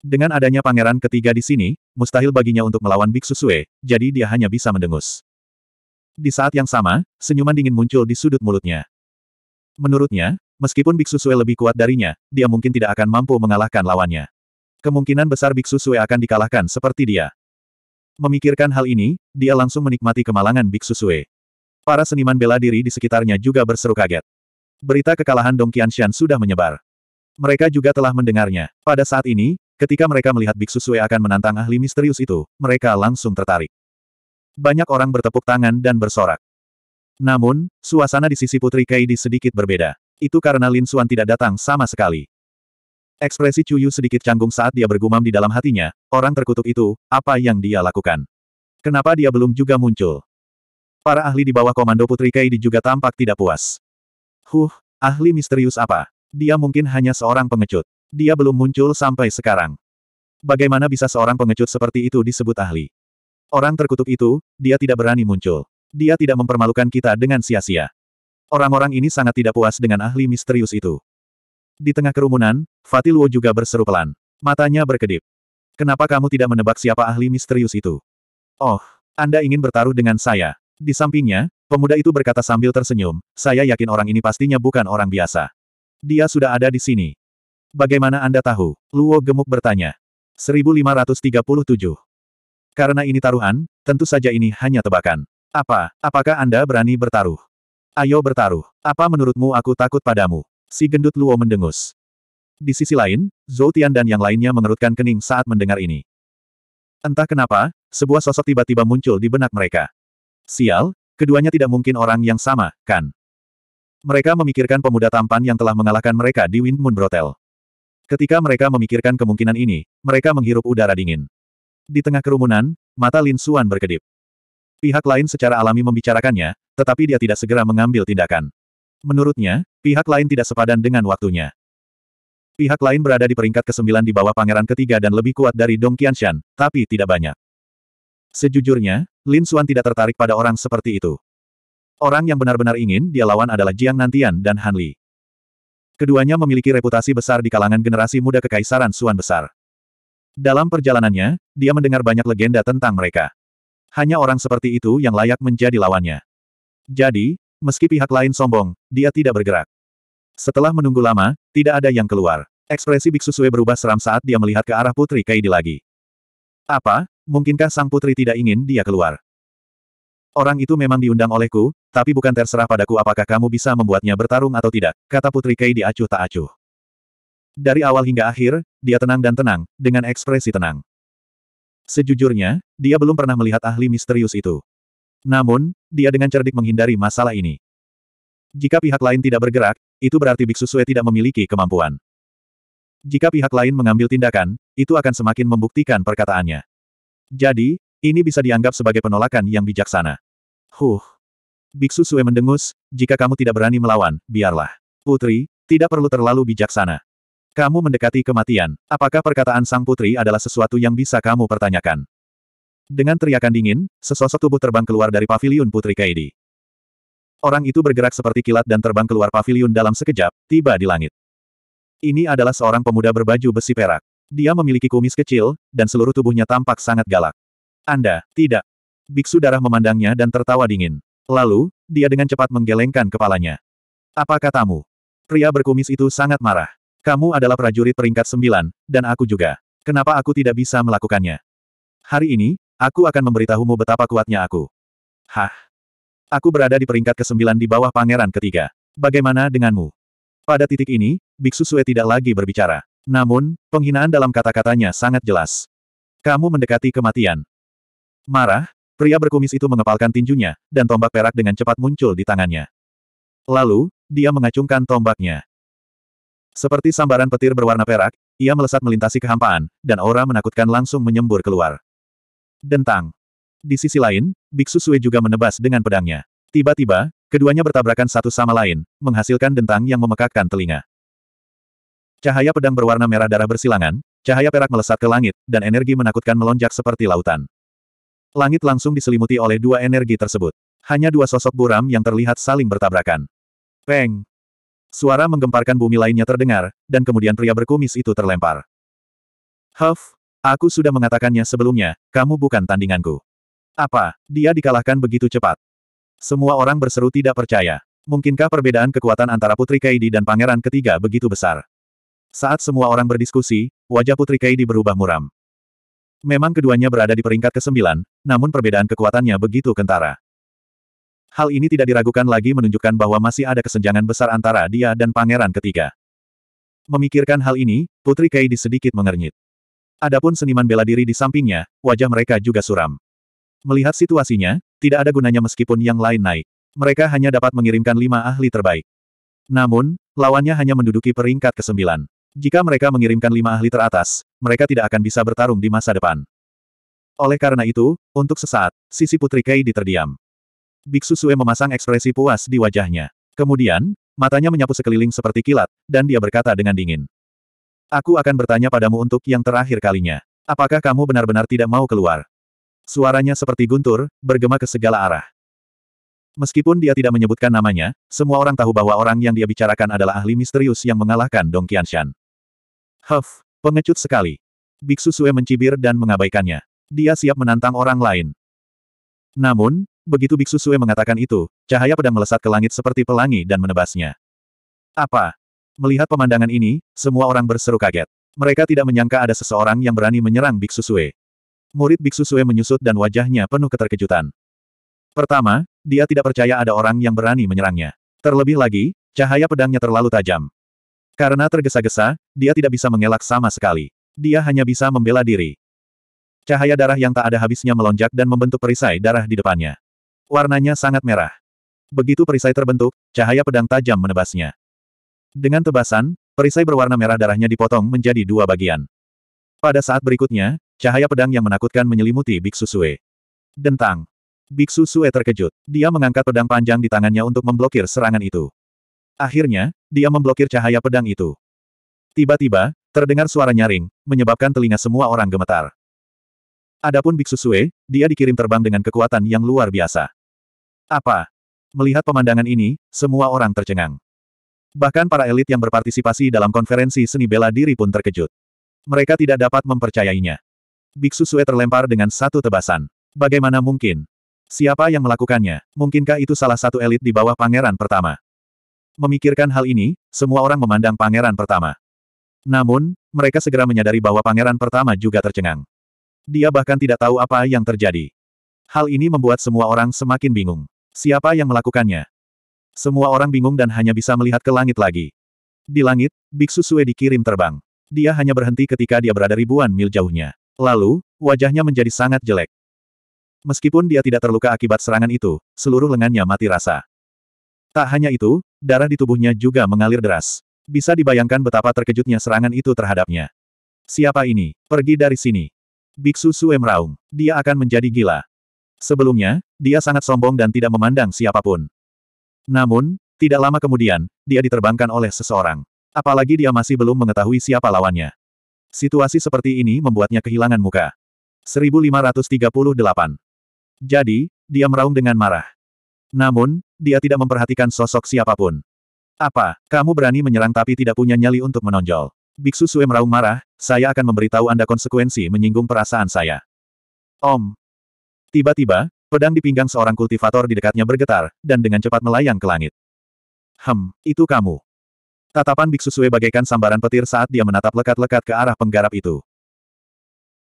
dengan adanya pangeran ketiga di sini, mustahil baginya untuk melawan Biksu Sue, jadi dia hanya bisa mendengus. Di saat yang sama, senyuman dingin muncul di sudut mulutnya. Menurutnya, meskipun Biksu Sue lebih kuat darinya, dia mungkin tidak akan mampu mengalahkan lawannya. Kemungkinan besar Biksu Sue akan dikalahkan seperti dia. Memikirkan hal ini, dia langsung menikmati kemalangan Biksu Sue. Para seniman bela diri di sekitarnya juga berseru kaget. Berita kekalahan Dong Qianshan sudah menyebar. Mereka juga telah mendengarnya. Pada saat ini, Ketika mereka melihat Biksu Sue akan menantang ahli misterius itu, mereka langsung tertarik. Banyak orang bertepuk tangan dan bersorak. Namun, suasana di sisi Putri Kaidi sedikit berbeda. Itu karena Lin Xuan tidak datang sama sekali. Ekspresi Chuyu sedikit canggung saat dia bergumam di dalam hatinya, orang terkutuk itu, apa yang dia lakukan? Kenapa dia belum juga muncul? Para ahli di bawah komando Putri Kaidi juga tampak tidak puas. Huh, ahli misterius apa? Dia mungkin hanya seorang pengecut. Dia belum muncul sampai sekarang. Bagaimana bisa seorang pengecut seperti itu disebut ahli? Orang terkutuk itu, dia tidak berani muncul. Dia tidak mempermalukan kita dengan sia-sia. Orang-orang ini sangat tidak puas dengan ahli misterius itu. Di tengah kerumunan, Fatilwo juga berseru pelan. Matanya berkedip. Kenapa kamu tidak menebak siapa ahli misterius itu? Oh, Anda ingin bertaruh dengan saya. Di sampingnya, pemuda itu berkata sambil tersenyum, saya yakin orang ini pastinya bukan orang biasa. Dia sudah ada di sini. Bagaimana Anda tahu? Luo gemuk bertanya. 1537. Karena ini taruhan, tentu saja ini hanya tebakan. Apa, apakah Anda berani bertaruh? Ayo bertaruh. Apa menurutmu aku takut padamu? Si gendut Luo mendengus. Di sisi lain, Zhou Tian dan yang lainnya mengerutkan kening saat mendengar ini. Entah kenapa, sebuah sosok tiba-tiba muncul di benak mereka. Sial, keduanya tidak mungkin orang yang sama, kan? Mereka memikirkan pemuda tampan yang telah mengalahkan mereka di Wind Moon Brothel. Ketika mereka memikirkan kemungkinan ini, mereka menghirup udara dingin. Di tengah kerumunan, mata Lin Xuan berkedip. Pihak lain secara alami membicarakannya, tetapi dia tidak segera mengambil tindakan. Menurutnya, pihak lain tidak sepadan dengan waktunya. Pihak lain berada di peringkat ke-9 di bawah pangeran ketiga dan lebih kuat dari Dong Qianshan, tapi tidak banyak. Sejujurnya, Lin Xuan tidak tertarik pada orang seperti itu. Orang yang benar-benar ingin dia lawan adalah Jiang Nantian dan Han Li. Keduanya memiliki reputasi besar di kalangan generasi muda Kekaisaran Suan Besar. Dalam perjalanannya, dia mendengar banyak legenda tentang mereka. Hanya orang seperti itu yang layak menjadi lawannya. Jadi, meski pihak lain sombong, dia tidak bergerak. Setelah menunggu lama, tidak ada yang keluar. Ekspresi Biksu Sue berubah seram saat dia melihat ke arah Putri Kaidi lagi. Apa, mungkinkah sang putri tidak ingin dia keluar? Orang itu memang diundang olehku, tapi bukan terserah padaku apakah kamu bisa membuatnya bertarung atau tidak, kata Putri Kei di acuh tak acuh. Dari awal hingga akhir, dia tenang dan tenang, dengan ekspresi tenang. Sejujurnya, dia belum pernah melihat ahli misterius itu. Namun, dia dengan cerdik menghindari masalah ini. Jika pihak lain tidak bergerak, itu berarti Biksu Sue tidak memiliki kemampuan. Jika pihak lain mengambil tindakan, itu akan semakin membuktikan perkataannya. Jadi, ini bisa dianggap sebagai penolakan yang bijaksana. Huh. Biksu Sue mendengus, jika kamu tidak berani melawan, biarlah. Putri, tidak perlu terlalu bijaksana. Kamu mendekati kematian. Apakah perkataan sang putri adalah sesuatu yang bisa kamu pertanyakan? Dengan teriakan dingin, sesosok tubuh terbang keluar dari paviliun Putri Kaidi. Orang itu bergerak seperti kilat dan terbang keluar paviliun dalam sekejap, tiba di langit. Ini adalah seorang pemuda berbaju besi perak. Dia memiliki kumis kecil, dan seluruh tubuhnya tampak sangat galak. Anda, tidak. Biksu darah memandangnya dan tertawa dingin. Lalu, dia dengan cepat menggelengkan kepalanya. Apa katamu? Pria berkumis itu sangat marah. Kamu adalah prajurit peringkat sembilan, dan aku juga. Kenapa aku tidak bisa melakukannya? Hari ini, aku akan memberitahumu betapa kuatnya aku. Hah? Aku berada di peringkat kesembilan di bawah pangeran ketiga. Bagaimana denganmu? Pada titik ini, Biksu Sue tidak lagi berbicara. Namun, penghinaan dalam kata-katanya sangat jelas. Kamu mendekati kematian. Marah, pria berkumis itu mengepalkan tinjunya, dan tombak perak dengan cepat muncul di tangannya. Lalu, dia mengacungkan tombaknya. Seperti sambaran petir berwarna perak, ia melesat melintasi kehampaan, dan aura menakutkan langsung menyembur keluar. Dentang. Di sisi lain, Biksu Sue juga menebas dengan pedangnya. Tiba-tiba, keduanya bertabrakan satu sama lain, menghasilkan dentang yang memekakkan telinga. Cahaya pedang berwarna merah darah bersilangan, cahaya perak melesat ke langit, dan energi menakutkan melonjak seperti lautan. Langit langsung diselimuti oleh dua energi tersebut. Hanya dua sosok buram yang terlihat saling bertabrakan. Peng! Suara menggemparkan bumi lainnya terdengar, dan kemudian pria berkumis itu terlempar. Huff, aku sudah mengatakannya sebelumnya, kamu bukan tandinganku. Apa, dia dikalahkan begitu cepat? Semua orang berseru tidak percaya. Mungkinkah perbedaan kekuatan antara Putri Kaidi dan Pangeran ketiga begitu besar? Saat semua orang berdiskusi, wajah Putri Kaidi berubah muram. Memang keduanya berada di peringkat ke-9, namun perbedaan kekuatannya begitu kentara. Hal ini tidak diragukan lagi menunjukkan bahwa masih ada kesenjangan besar antara dia dan pangeran ketiga. Memikirkan hal ini, Putri Kaidi sedikit mengernyit. Adapun seniman bela diri di sampingnya, wajah mereka juga suram. Melihat situasinya, tidak ada gunanya meskipun yang lain naik. Mereka hanya dapat mengirimkan lima ahli terbaik. Namun, lawannya hanya menduduki peringkat ke-9. Jika mereka mengirimkan lima ahli teratas, mereka tidak akan bisa bertarung di masa depan. Oleh karena itu, untuk sesaat, sisi Putri Kei diterdiam. Biksu Sue memasang ekspresi puas di wajahnya. Kemudian, matanya menyapu sekeliling seperti kilat, dan dia berkata dengan dingin. Aku akan bertanya padamu untuk yang terakhir kalinya. Apakah kamu benar-benar tidak mau keluar? Suaranya seperti guntur, bergema ke segala arah. Meskipun dia tidak menyebutkan namanya, semua orang tahu bahwa orang yang dia bicarakan adalah ahli misterius yang mengalahkan Dong Qianshan. Huff, pengecut sekali. Biksu Sue mencibir dan mengabaikannya. Dia siap menantang orang lain. Namun, begitu Biksu Sue mengatakan itu, cahaya pedang melesat ke langit seperti pelangi dan menebasnya. Apa? Melihat pemandangan ini, semua orang berseru kaget. Mereka tidak menyangka ada seseorang yang berani menyerang Biksu Sue. Murid Biksu Sue menyusut dan wajahnya penuh keterkejutan. Pertama, dia tidak percaya ada orang yang berani menyerangnya. Terlebih lagi, cahaya pedangnya terlalu tajam. Karena tergesa-gesa, dia tidak bisa mengelak sama sekali. Dia hanya bisa membela diri. Cahaya darah yang tak ada habisnya melonjak dan membentuk perisai darah di depannya. Warnanya sangat merah. Begitu perisai terbentuk, cahaya pedang tajam menebasnya. Dengan tebasan, perisai berwarna merah darahnya dipotong menjadi dua bagian. Pada saat berikutnya, cahaya pedang yang menakutkan menyelimuti Biksu Sue. Dentang. Biksu Sue terkejut. Dia mengangkat pedang panjang di tangannya untuk memblokir serangan itu. Akhirnya, dia memblokir cahaya pedang itu. Tiba-tiba, terdengar suara nyaring, menyebabkan telinga semua orang gemetar. Adapun Biksu Sue, dia dikirim terbang dengan kekuatan yang luar biasa. Apa? Melihat pemandangan ini, semua orang tercengang. Bahkan para elit yang berpartisipasi dalam konferensi seni bela diri pun terkejut. Mereka tidak dapat mempercayainya. Biksu Sue terlempar dengan satu tebasan. Bagaimana mungkin? Siapa yang melakukannya? Mungkinkah itu salah satu elit di bawah pangeran pertama? Memikirkan hal ini, semua orang memandang pangeran pertama. Namun, mereka segera menyadari bahwa pangeran pertama juga tercengang. Dia bahkan tidak tahu apa yang terjadi. Hal ini membuat semua orang semakin bingung. Siapa yang melakukannya? Semua orang bingung dan hanya bisa melihat ke langit lagi. Di langit, Biksu Sue dikirim terbang. Dia hanya berhenti ketika dia berada ribuan mil jauhnya. Lalu, wajahnya menjadi sangat jelek. Meskipun dia tidak terluka akibat serangan itu, seluruh lengannya mati rasa. Tak hanya itu, darah di tubuhnya juga mengalir deras. Bisa dibayangkan betapa terkejutnya serangan itu terhadapnya. Siapa ini? Pergi dari sini. Biksu Sue meraung. Dia akan menjadi gila. Sebelumnya, dia sangat sombong dan tidak memandang siapa pun. Namun, tidak lama kemudian, dia diterbangkan oleh seseorang. Apalagi dia masih belum mengetahui siapa lawannya. Situasi seperti ini membuatnya kehilangan muka. 1538. Jadi, dia meraung dengan marah. Namun, dia tidak memperhatikan sosok siapa pun. Apa, kamu berani menyerang tapi tidak punya nyali untuk menonjol? Biksu Sue meraung marah, saya akan memberitahu Anda konsekuensi menyinggung perasaan saya. Om. Tiba-tiba, pedang di pinggang seorang kultivator di dekatnya bergetar, dan dengan cepat melayang ke langit. Hem, itu kamu. Tatapan Biksu Sue bagaikan sambaran petir saat dia menatap lekat-lekat ke arah penggarap itu.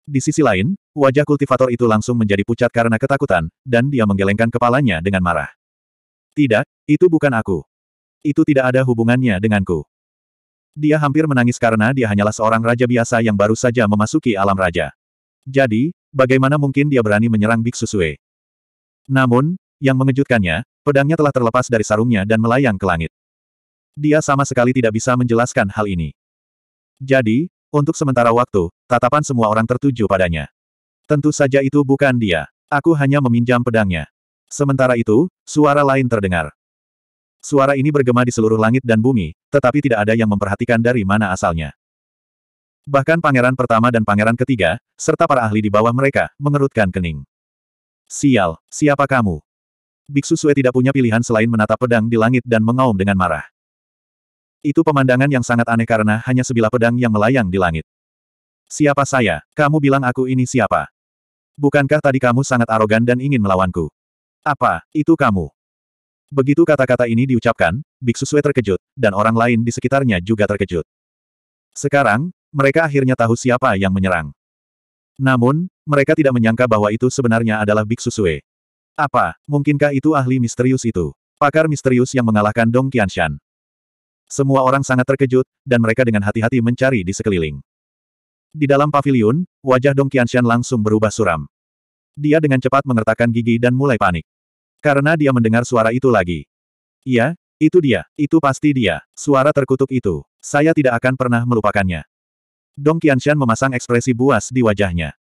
Di sisi lain, wajah kultivator itu langsung menjadi pucat karena ketakutan, dan dia menggelengkan kepalanya dengan marah. Tidak, itu bukan aku. Itu tidak ada hubungannya denganku. Dia hampir menangis karena dia hanyalah seorang raja biasa yang baru saja memasuki alam raja. Jadi, bagaimana mungkin dia berani menyerang Biksu Sue? Namun, yang mengejutkannya, pedangnya telah terlepas dari sarungnya dan melayang ke langit. Dia sama sekali tidak bisa menjelaskan hal ini. Jadi, untuk sementara waktu, tatapan semua orang tertuju padanya. Tentu saja itu bukan dia. Aku hanya meminjam pedangnya. Sementara itu, suara lain terdengar. Suara ini bergema di seluruh langit dan bumi, tetapi tidak ada yang memperhatikan dari mana asalnya. Bahkan pangeran pertama dan pangeran ketiga, serta para ahli di bawah mereka, mengerutkan kening. Sial, siapa kamu? Biksu Sue tidak punya pilihan selain menatap pedang di langit dan mengaum dengan marah. Itu pemandangan yang sangat aneh karena hanya sebilah pedang yang melayang di langit. Siapa saya? Kamu bilang aku ini siapa? Bukankah tadi kamu sangat arogan dan ingin melawanku? Apa, itu kamu? Begitu kata-kata ini diucapkan, Biksu Sue terkejut, dan orang lain di sekitarnya juga terkejut. Sekarang, mereka akhirnya tahu siapa yang menyerang. Namun, mereka tidak menyangka bahwa itu sebenarnya adalah Biksu Sue. Apa, mungkinkah itu ahli misterius itu? Pakar misterius yang mengalahkan Dong Qianshan. Semua orang sangat terkejut, dan mereka dengan hati-hati mencari di sekeliling. Di dalam paviliun, wajah Dong Qianshan langsung berubah suram. Dia dengan cepat mengertakkan gigi dan mulai panik. Karena dia mendengar suara itu lagi. Iya, itu dia, itu pasti dia, suara terkutuk itu. Saya tidak akan pernah melupakannya. Dong Qianshan memasang ekspresi buas di wajahnya.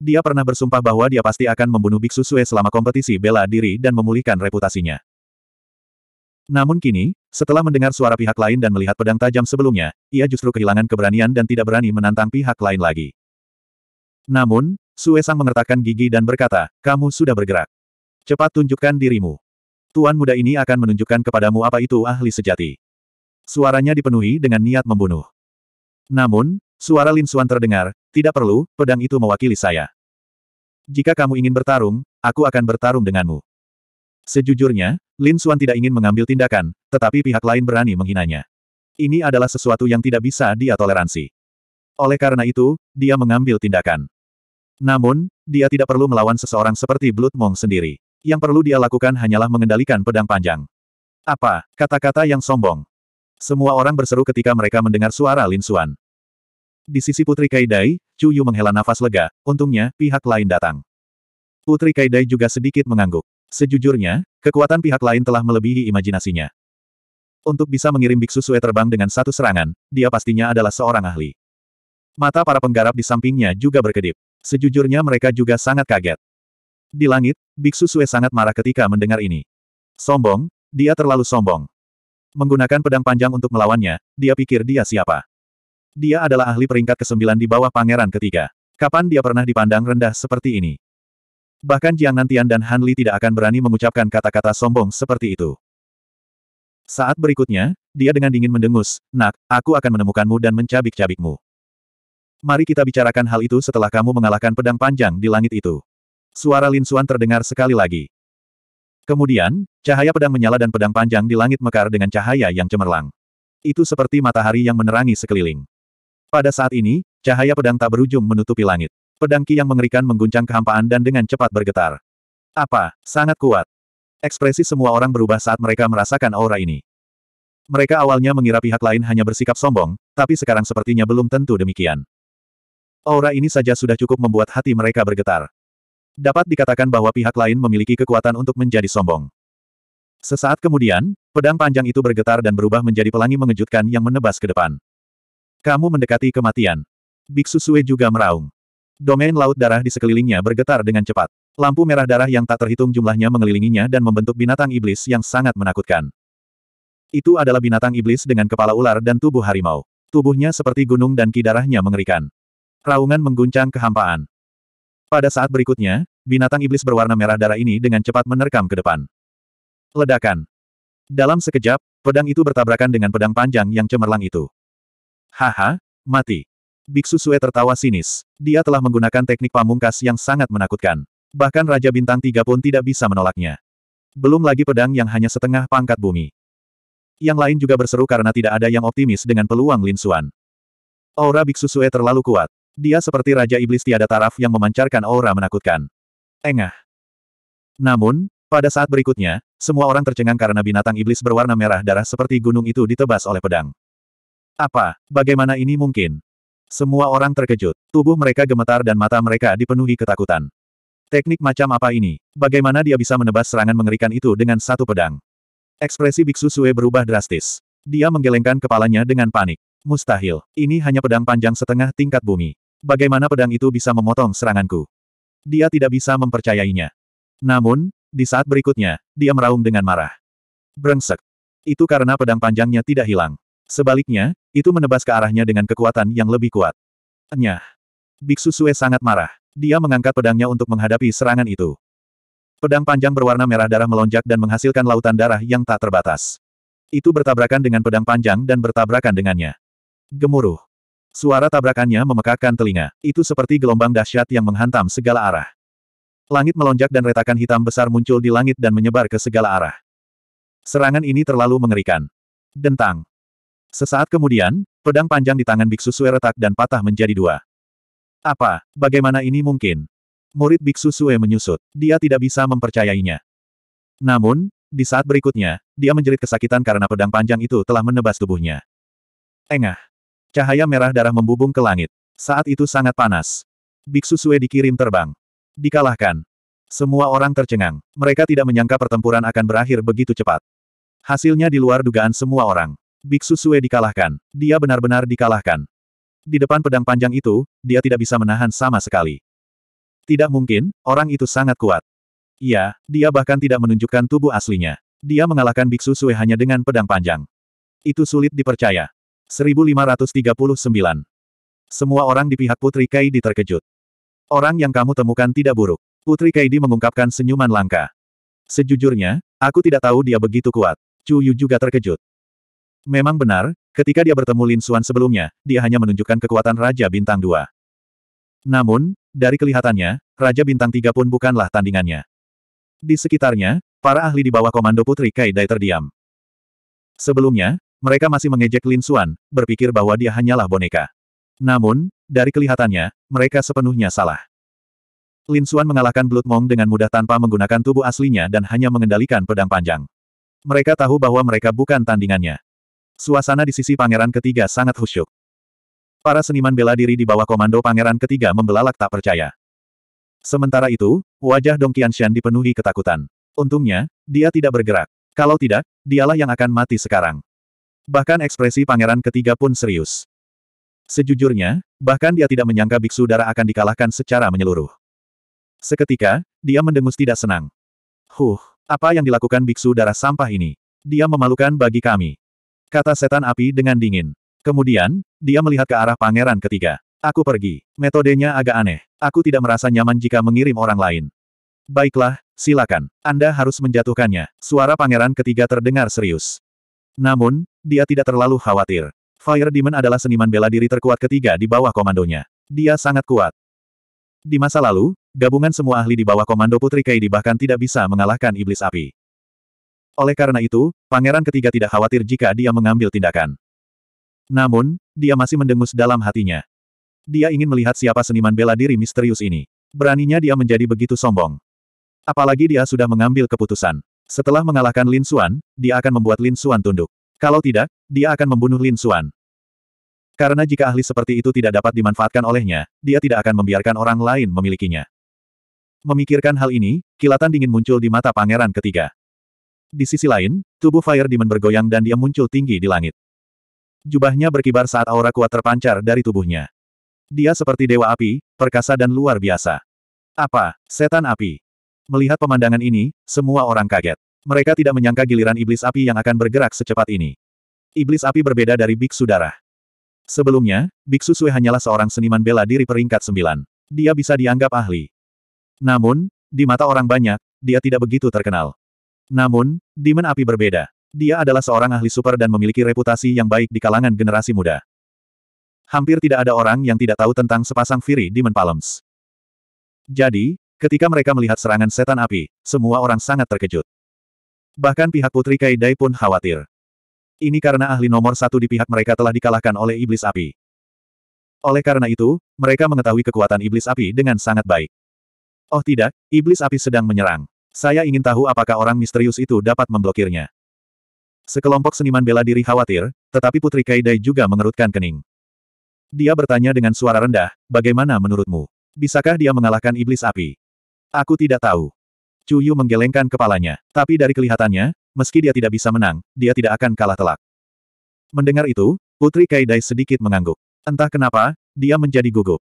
Dia pernah bersumpah bahwa dia pasti akan membunuh Biksu Sue selama kompetisi bela diri dan memulihkan reputasinya. Namun kini, setelah mendengar suara pihak lain dan melihat pedang tajam sebelumnya, ia justru kehilangan keberanian dan tidak berani menantang pihak lain lagi. Namun, Sue Sang mengertakkan gigi dan berkata, kamu sudah bergerak. Cepat tunjukkan dirimu. Tuan muda ini akan menunjukkan kepadamu apa itu ahli sejati. Suaranya dipenuhi dengan niat membunuh. Namun, suara Lin Xuan terdengar, tidak perlu, pedang itu mewakili saya. Jika kamu ingin bertarung, aku akan bertarung denganmu. Sejujurnya, Lin Xuan tidak ingin mengambil tindakan, tetapi pihak lain berani menghinanya. Ini adalah sesuatu yang tidak bisa dia toleransi. Oleh karena itu, dia mengambil tindakan. Namun, dia tidak perlu melawan seseorang seperti Blood Monk sendiri. Yang perlu dia lakukan hanyalah mengendalikan pedang panjang. Apa, kata-kata yang sombong. Semua orang berseru ketika mereka mendengar suara Lin Xuan. Di sisi Putri Kaidai, Chu Yu menghela nafas lega, untungnya, pihak lain datang. Putri Kaidai juga sedikit mengangguk. Sejujurnya, kekuatan pihak lain telah melebihi imajinasinya. Untuk bisa mengirim Biksu Sue terbang dengan satu serangan, dia pastinya adalah seorang ahli. Mata para penggarap di sampingnya juga berkedip. Sejujurnya mereka juga sangat kaget. Di langit, Biksu Sue sangat marah ketika mendengar ini. Sombong, dia terlalu sombong. Menggunakan pedang panjang untuk melawannya, dia pikir dia siapa. Dia adalah ahli peringkat ke-9 di bawah pangeran ketiga. Kapan dia pernah dipandang rendah seperti ini? Bahkan Jiang Nantian dan Han Li tidak akan berani mengucapkan kata-kata sombong seperti itu. Saat berikutnya, dia dengan dingin mendengus, Nak, aku akan menemukanmu dan mencabik-cabikmu. Mari kita bicarakan hal itu setelah kamu mengalahkan pedang panjang di langit itu. Suara Lin Xuan terdengar sekali lagi. Kemudian, cahaya pedang menyala dan pedang panjang di langit mekar dengan cahaya yang cemerlang. Itu seperti matahari yang menerangi sekeliling. Pada saat ini, cahaya pedang tak berujung menutupi langit. Pedang Ki yang mengerikan mengguncang kehampaan dan dengan cepat bergetar. Apa, sangat kuat. Ekspresi semua orang berubah saat mereka merasakan aura ini. Mereka awalnya mengira pihak lain hanya bersikap sombong, tapi sekarang sepertinya belum tentu demikian. Aura ini saja sudah cukup membuat hati mereka bergetar. Dapat dikatakan bahwa pihak lain memiliki kekuatan untuk menjadi sombong. Sesaat kemudian, pedang panjang itu bergetar dan berubah menjadi pelangi mengejutkan yang menebas ke depan. Kamu mendekati kematian. Biksu Sue juga meraung. Domain laut darah di sekelilingnya bergetar dengan cepat. Lampu merah darah yang tak terhitung jumlahnya mengelilinginya dan membentuk binatang iblis yang sangat menakutkan. Itu adalah binatang iblis dengan kepala ular dan tubuh harimau. Tubuhnya seperti gunung dan ki darahnya mengerikan. Raungan mengguncang kehampaan. Pada saat berikutnya, binatang iblis berwarna merah darah ini dengan cepat menerkam ke depan. Ledakan. Dalam sekejap, pedang itu bertabrakan dengan pedang panjang yang cemerlang itu. Haha, mati. Biksu Sue tertawa sinis. Dia telah menggunakan teknik pamungkas yang sangat menakutkan. Bahkan Raja Bintang Tiga pun tidak bisa menolaknya. Belum lagi pedang yang hanya setengah pangkat bumi. Yang lain juga berseru karena tidak ada yang optimis dengan peluang Lin Xuan. Aura Biksu Sue terlalu kuat. Dia seperti Raja Iblis tiada taraf yang memancarkan aura menakutkan. Engah. Namun, pada saat berikutnya, semua orang tercengang karena binatang iblis berwarna merah darah seperti gunung itu ditebas oleh pedang. Apa? Bagaimana ini mungkin? Semua orang terkejut. Tubuh mereka gemetar dan mata mereka dipenuhi ketakutan. Teknik macam apa ini? Bagaimana dia bisa menebas serangan mengerikan itu dengan satu pedang? Ekspresi Biksu Sue berubah drastis. Dia menggelengkan kepalanya dengan panik. Mustahil. Ini hanya pedang panjang setengah tingkat bumi. Bagaimana pedang itu bisa memotong seranganku? Dia tidak bisa mempercayainya. Namun, di saat berikutnya, dia meraung dengan marah. Brengsek. Itu karena pedang panjangnya tidak hilang. Sebaliknya, itu menebas ke arahnya dengan kekuatan yang lebih kuat. Nyah. Biksu Sue sangat marah. Dia mengangkat pedangnya untuk menghadapi serangan itu. Pedang panjang berwarna merah darah melonjak dan menghasilkan lautan darah yang tak terbatas. Itu bertabrakan dengan pedang panjang dan bertabrakan dengannya. Gemuruh. Suara tabrakannya memekakkan telinga. Itu seperti gelombang dahsyat yang menghantam segala arah. Langit melonjak dan retakan hitam besar muncul di langit dan menyebar ke segala arah. Serangan ini terlalu mengerikan. Dentang. Sesaat kemudian, pedang panjang di tangan Biksu Sue retak dan patah menjadi dua. Apa? Bagaimana ini mungkin? Murid Biksu Sue menyusut. Dia tidak bisa mempercayainya. Namun, di saat berikutnya, dia menjerit kesakitan karena pedang panjang itu telah menebas tubuhnya. Engah. Cahaya merah darah membubung ke langit. Saat itu sangat panas. Biksu Sue dikirim terbang. Dikalahkan. Semua orang tercengang. Mereka tidak menyangka pertempuran akan berakhir begitu cepat. Hasilnya di luar dugaan semua orang. Biksu Sue dikalahkan. Dia benar-benar dikalahkan. Di depan pedang panjang itu, dia tidak bisa menahan sama sekali. Tidak mungkin, orang itu sangat kuat. Iya, dia bahkan tidak menunjukkan tubuh aslinya. Dia mengalahkan Biksu Sue hanya dengan pedang panjang. Itu sulit dipercaya. 1539. Semua orang di pihak Putri Kaidi terkejut. Orang yang kamu temukan tidak buruk. Putri Kaidi mengungkapkan senyuman langka. Sejujurnya, aku tidak tahu dia begitu kuat. Chu Yu juga terkejut. Memang benar, ketika dia bertemu Lin Xuan sebelumnya, dia hanya menunjukkan kekuatan Raja Bintang 2. Namun, dari kelihatannya, Raja Bintang 3 pun bukanlah tandingannya. Di sekitarnya, para ahli di bawah komando Putri Kaidai terdiam. Sebelumnya, mereka masih mengejek Lin Xuan, berpikir bahwa dia hanyalah boneka. Namun, dari kelihatannya, mereka sepenuhnya salah. Lin Xuan mengalahkan Blood Mong dengan mudah tanpa menggunakan tubuh aslinya dan hanya mengendalikan pedang panjang. Mereka tahu bahwa mereka bukan tandingannya. Suasana di sisi pangeran ketiga sangat khusyuk. Para seniman bela diri di bawah komando pangeran ketiga membelalak tak percaya. Sementara itu, wajah Dong Qianshan dipenuhi ketakutan. Untungnya, dia tidak bergerak. Kalau tidak, dialah yang akan mati sekarang. Bahkan ekspresi pangeran ketiga pun serius. Sejujurnya, bahkan dia tidak menyangka biksu darah akan dikalahkan secara menyeluruh. Seketika, dia mendengus tidak senang. Huh, apa yang dilakukan biksu darah sampah ini? Dia memalukan bagi kami. Kata setan api dengan dingin. Kemudian, dia melihat ke arah pangeran ketiga. Aku pergi. Metodenya agak aneh. Aku tidak merasa nyaman jika mengirim orang lain. Baiklah, silakan. Anda harus menjatuhkannya. Suara pangeran ketiga terdengar serius. Namun, dia tidak terlalu khawatir. Fire Demon adalah seniman bela diri terkuat ketiga di bawah komandonya. Dia sangat kuat. Di masa lalu, gabungan semua ahli di bawah komando Putri Kaidi bahkan tidak bisa mengalahkan iblis api. Oleh karena itu, pangeran ketiga tidak khawatir jika dia mengambil tindakan. Namun, dia masih mendengus dalam hatinya. Dia ingin melihat siapa seniman bela diri misterius ini. Beraninya dia menjadi begitu sombong. Apalagi dia sudah mengambil keputusan. Setelah mengalahkan Lin Xuan, dia akan membuat Lin Xuan tunduk. Kalau tidak, dia akan membunuh Lin Xuan. Karena jika ahli seperti itu tidak dapat dimanfaatkan olehnya, dia tidak akan membiarkan orang lain memilikinya. Memikirkan hal ini, kilatan dingin muncul di mata pangeran ketiga. Di sisi lain, tubuh Fire Demon bergoyang dan dia muncul tinggi di langit. Jubahnya berkibar saat aura kuat terpancar dari tubuhnya. Dia seperti dewa api, perkasa dan luar biasa. Apa, setan api? Melihat pemandangan ini, semua orang kaget. Mereka tidak menyangka giliran iblis api yang akan bergerak secepat ini. Iblis api berbeda dari biksu darah. Sebelumnya, biksu Sue hanyalah seorang seniman bela diri peringkat sembilan. Dia bisa dianggap ahli. Namun, di mata orang banyak, dia tidak begitu terkenal. Namun, Demon Api berbeda. Dia adalah seorang ahli super dan memiliki reputasi yang baik di kalangan generasi muda. Hampir tidak ada orang yang tidak tahu tentang sepasang Fury Demon Palms. Jadi, Ketika mereka melihat serangan setan api, semua orang sangat terkejut. Bahkan pihak Putri Kaidai pun khawatir. Ini karena ahli nomor satu di pihak mereka telah dikalahkan oleh iblis api. Oleh karena itu, mereka mengetahui kekuatan iblis api dengan sangat baik. Oh tidak, iblis api sedang menyerang. Saya ingin tahu apakah orang misterius itu dapat memblokirnya. Sekelompok seniman bela diri khawatir, tetapi Putri Kaidai juga mengerutkan kening. Dia bertanya dengan suara rendah, bagaimana menurutmu? Bisakah dia mengalahkan iblis api? Aku tidak tahu. Chu Yu menggelengkan kepalanya, tapi dari kelihatannya, meski dia tidak bisa menang, dia tidak akan kalah telak. Mendengar itu, Putri Kaidai sedikit mengangguk. Entah kenapa, dia menjadi gugup.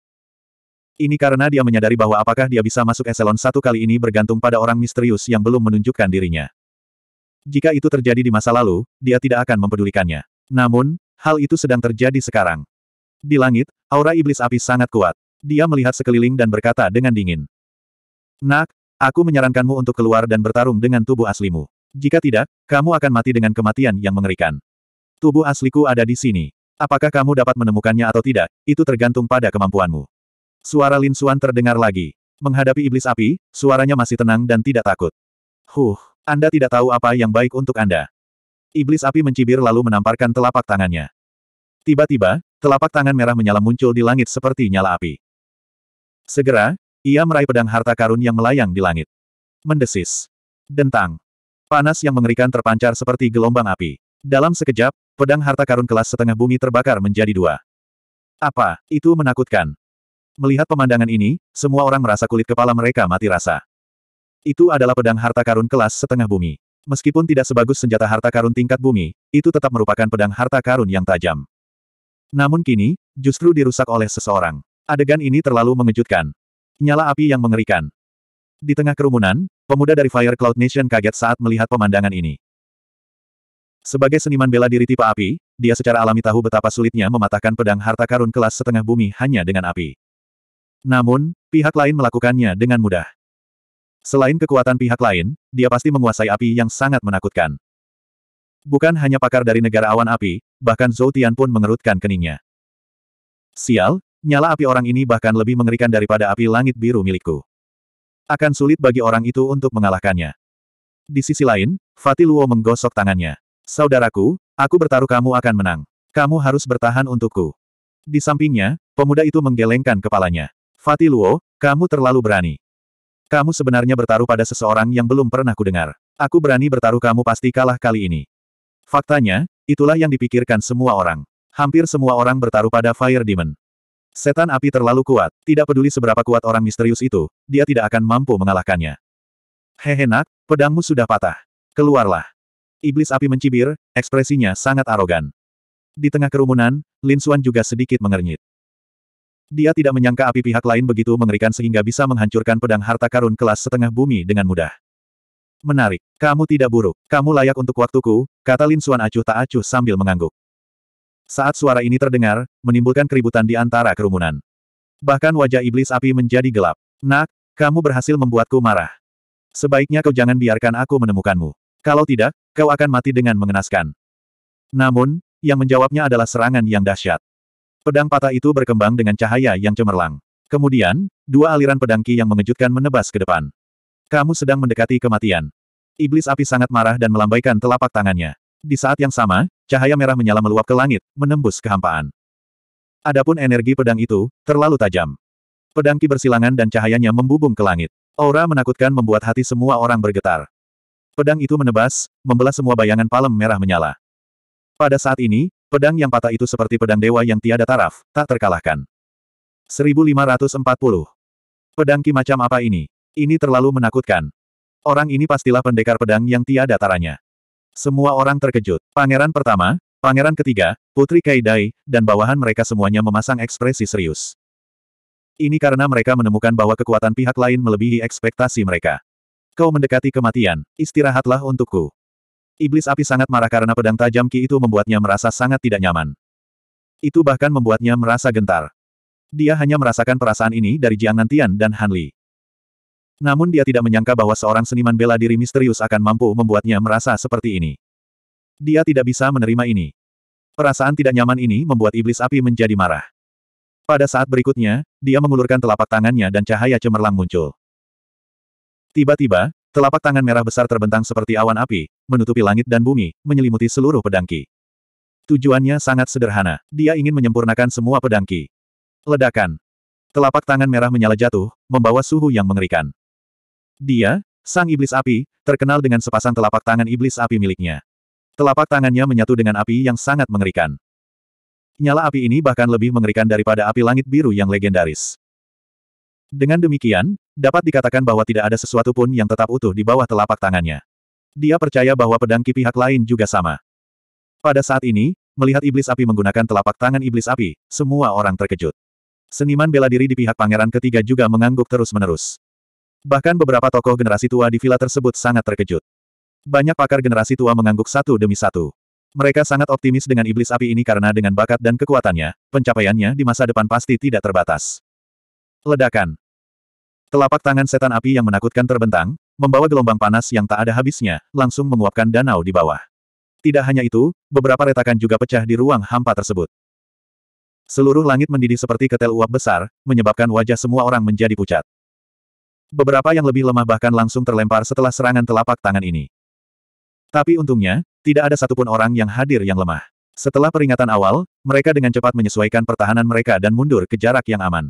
Ini karena dia menyadari bahwa apakah dia bisa masuk eselon satu kali ini bergantung pada orang misterius yang belum menunjukkan dirinya. Jika itu terjadi di masa lalu, dia tidak akan mempedulikannya. Namun, hal itu sedang terjadi sekarang. Di langit, aura iblis api sangat kuat. Dia melihat sekeliling dan berkata dengan dingin. Nak, aku menyarankanmu untuk keluar dan bertarung dengan tubuh aslimu. Jika tidak, kamu akan mati dengan kematian yang mengerikan. Tubuh asliku ada di sini. Apakah kamu dapat menemukannya atau tidak, itu tergantung pada kemampuanmu. Suara Lin Xuan terdengar lagi. Menghadapi iblis api, suaranya masih tenang dan tidak takut. Huh, anda tidak tahu apa yang baik untuk Anda. Iblis api mencibir lalu menamparkan telapak tangannya. Tiba-tiba, telapak tangan merah menyala muncul di langit seperti nyala api. Segera, ia meraih pedang harta karun yang melayang di langit. Mendesis. Dentang. Panas yang mengerikan terpancar seperti gelombang api. Dalam sekejap, pedang harta karun kelas setengah bumi terbakar menjadi dua. Apa, itu menakutkan. Melihat pemandangan ini, semua orang merasa kulit kepala mereka mati rasa. Itu adalah pedang harta karun kelas setengah bumi. Meskipun tidak sebagus senjata harta karun tingkat bumi, itu tetap merupakan pedang harta karun yang tajam. Namun kini, justru dirusak oleh seseorang. Adegan ini terlalu mengejutkan. Nyala api yang mengerikan. Di tengah kerumunan, pemuda dari Fire Cloud Nation kaget saat melihat pemandangan ini. Sebagai seniman bela diri tipe api, dia secara alami tahu betapa sulitnya mematahkan pedang harta karun kelas setengah bumi hanya dengan api. Namun, pihak lain melakukannya dengan mudah. Selain kekuatan pihak lain, dia pasti menguasai api yang sangat menakutkan. Bukan hanya pakar dari negara awan api, bahkan Zhou Tian pun mengerutkan keningnya. Sial, nyala api orang ini bahkan lebih mengerikan daripada api langit biru milikku. Akan sulit bagi orang itu untuk mengalahkannya. Di sisi lain, Fatih Luo menggosok tangannya. Saudaraku, aku bertaruh kamu akan menang. Kamu harus bertahan untukku. Di sampingnya, pemuda itu menggelengkan kepalanya. Fatih Luo, kamu terlalu berani. Kamu sebenarnya bertaruh pada seseorang yang belum pernah kudengar. Aku berani bertaruh kamu pasti kalah kali ini. Faktanya, itulah yang dipikirkan semua orang. Hampir semua orang bertaruh pada Fire Demon. Setan api terlalu kuat, tidak peduli seberapa kuat orang misterius itu, dia tidak akan mampu mengalahkannya. Hehe nak, pedangmu sudah patah. Keluarlah. Iblis api mencibir, ekspresinya sangat arogan. Di tengah kerumunan, Lin Xuan juga sedikit mengernyit. Dia tidak menyangka api pihak lain begitu mengerikan sehingga bisa menghancurkan pedang harta karun kelas setengah bumi dengan mudah. Menarik. Kamu tidak buruk. Kamu layak untuk waktuku, kata Lin Xuan acuh tak acuh sambil mengangguk. Saat suara ini terdengar, menimbulkan keributan di antara kerumunan. Bahkan wajah iblis api menjadi gelap. Nak, kamu berhasil membuatku marah. Sebaiknya kau jangan biarkan aku menemukanmu. Kalau tidak, kau akan mati dengan mengenaskan. Namun, yang menjawabnya adalah serangan yang dahsyat. Pedang patah itu berkembang dengan cahaya yang cemerlang. Kemudian, dua aliran pedang ki yang mengejutkan menebas ke depan. Kamu sedang mendekati kematian. Iblis api sangat marah dan melambaikan telapak tangannya. Di saat yang sama, cahaya merah menyala meluap ke langit, menembus kehampaan. Adapun energi pedang itu, terlalu tajam. Pedang ki bersilangan dan cahayanya membubung ke langit. Aura menakutkan membuat hati semua orang bergetar. Pedang itu menebas, membelah semua bayangan palem merah menyala. Pada saat ini, Pedang yang patah itu seperti pedang dewa yang tiada taraf, tak terkalahkan. 1540. Pedang ki macam apa ini? Ini terlalu menakutkan. Orang ini pastilah pendekar pedang yang tiada taranya. Semua orang terkejut. Pangeran pertama, pangeran ketiga, putri Kaidai, dan bawahan mereka semuanya memasang ekspresi serius. Ini karena mereka menemukan bahwa kekuatan pihak lain melebihi ekspektasi mereka. Kau mendekati kematian, istirahatlah untukku. Iblis api sangat marah karena pedang tajam Ki itu membuatnya merasa sangat tidak nyaman. Itu bahkan membuatnya merasa gentar. Dia hanya merasakan perasaan ini dari Jiang Nantian dan Han Li. Namun dia tidak menyangka bahwa seorang seniman bela diri misterius akan mampu membuatnya merasa seperti ini. Dia tidak bisa menerima ini. Perasaan tidak nyaman ini membuat iblis api menjadi marah. Pada saat berikutnya, dia mengulurkan telapak tangannya dan cahaya cemerlang muncul. Tiba-tiba, Telapak tangan merah besar terbentang seperti awan api, menutupi langit dan bumi, menyelimuti seluruh pedangki. Tujuannya sangat sederhana. Dia ingin menyempurnakan semua pedangki. Ledakan. Telapak tangan merah menyala jatuh, membawa suhu yang mengerikan. Dia, sang iblis api, terkenal dengan sepasang telapak tangan iblis api miliknya. Telapak tangannya menyatu dengan api yang sangat mengerikan. Nyala api ini bahkan lebih mengerikan daripada api langit biru yang legendaris. Dengan demikian, dapat dikatakan bahwa tidak ada sesuatu pun yang tetap utuh di bawah telapak tangannya. Dia percaya bahwa pedang ki pihak lain juga sama. Pada saat ini, melihat iblis api menggunakan telapak tangan iblis api, semua orang terkejut. Seniman bela diri di pihak pangeran ketiga juga mengangguk terus-menerus. Bahkan beberapa tokoh generasi tua di villa tersebut sangat terkejut. Banyak pakar generasi tua mengangguk satu demi satu. Mereka sangat optimis dengan iblis api ini karena dengan bakat dan kekuatannya, pencapaiannya di masa depan pasti tidak terbatas. Ledakan. Telapak tangan setan api yang menakutkan terbentang, membawa gelombang panas yang tak ada habisnya, langsung menguapkan danau di bawah. Tidak hanya itu, beberapa retakan juga pecah di ruang hampa tersebut. Seluruh langit mendidih seperti ketel uap besar, menyebabkan wajah semua orang menjadi pucat. Beberapa yang lebih lemah bahkan langsung terlempar setelah serangan telapak tangan ini. Tapi untungnya, tidak ada satupun orang yang hadir yang lemah. Setelah peringatan awal, mereka dengan cepat menyesuaikan pertahanan mereka dan mundur ke jarak yang aman.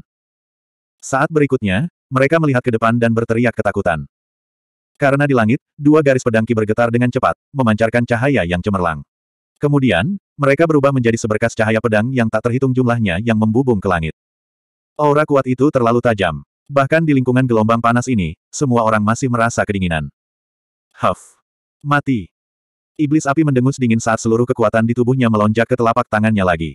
Saat berikutnya, mereka melihat ke depan dan berteriak ketakutan. Karena di langit, dua garis pedang ki bergetar dengan cepat, memancarkan cahaya yang cemerlang. Kemudian, mereka berubah menjadi seberkas cahaya pedang yang tak terhitung jumlahnya yang membubung ke langit. Aura kuat itu terlalu tajam. Bahkan di lingkungan gelombang panas ini, semua orang masih merasa kedinginan. Huff. Mati. Iblis api mendengus dingin saat seluruh kekuatan di tubuhnya melonjak ke telapak tangannya lagi.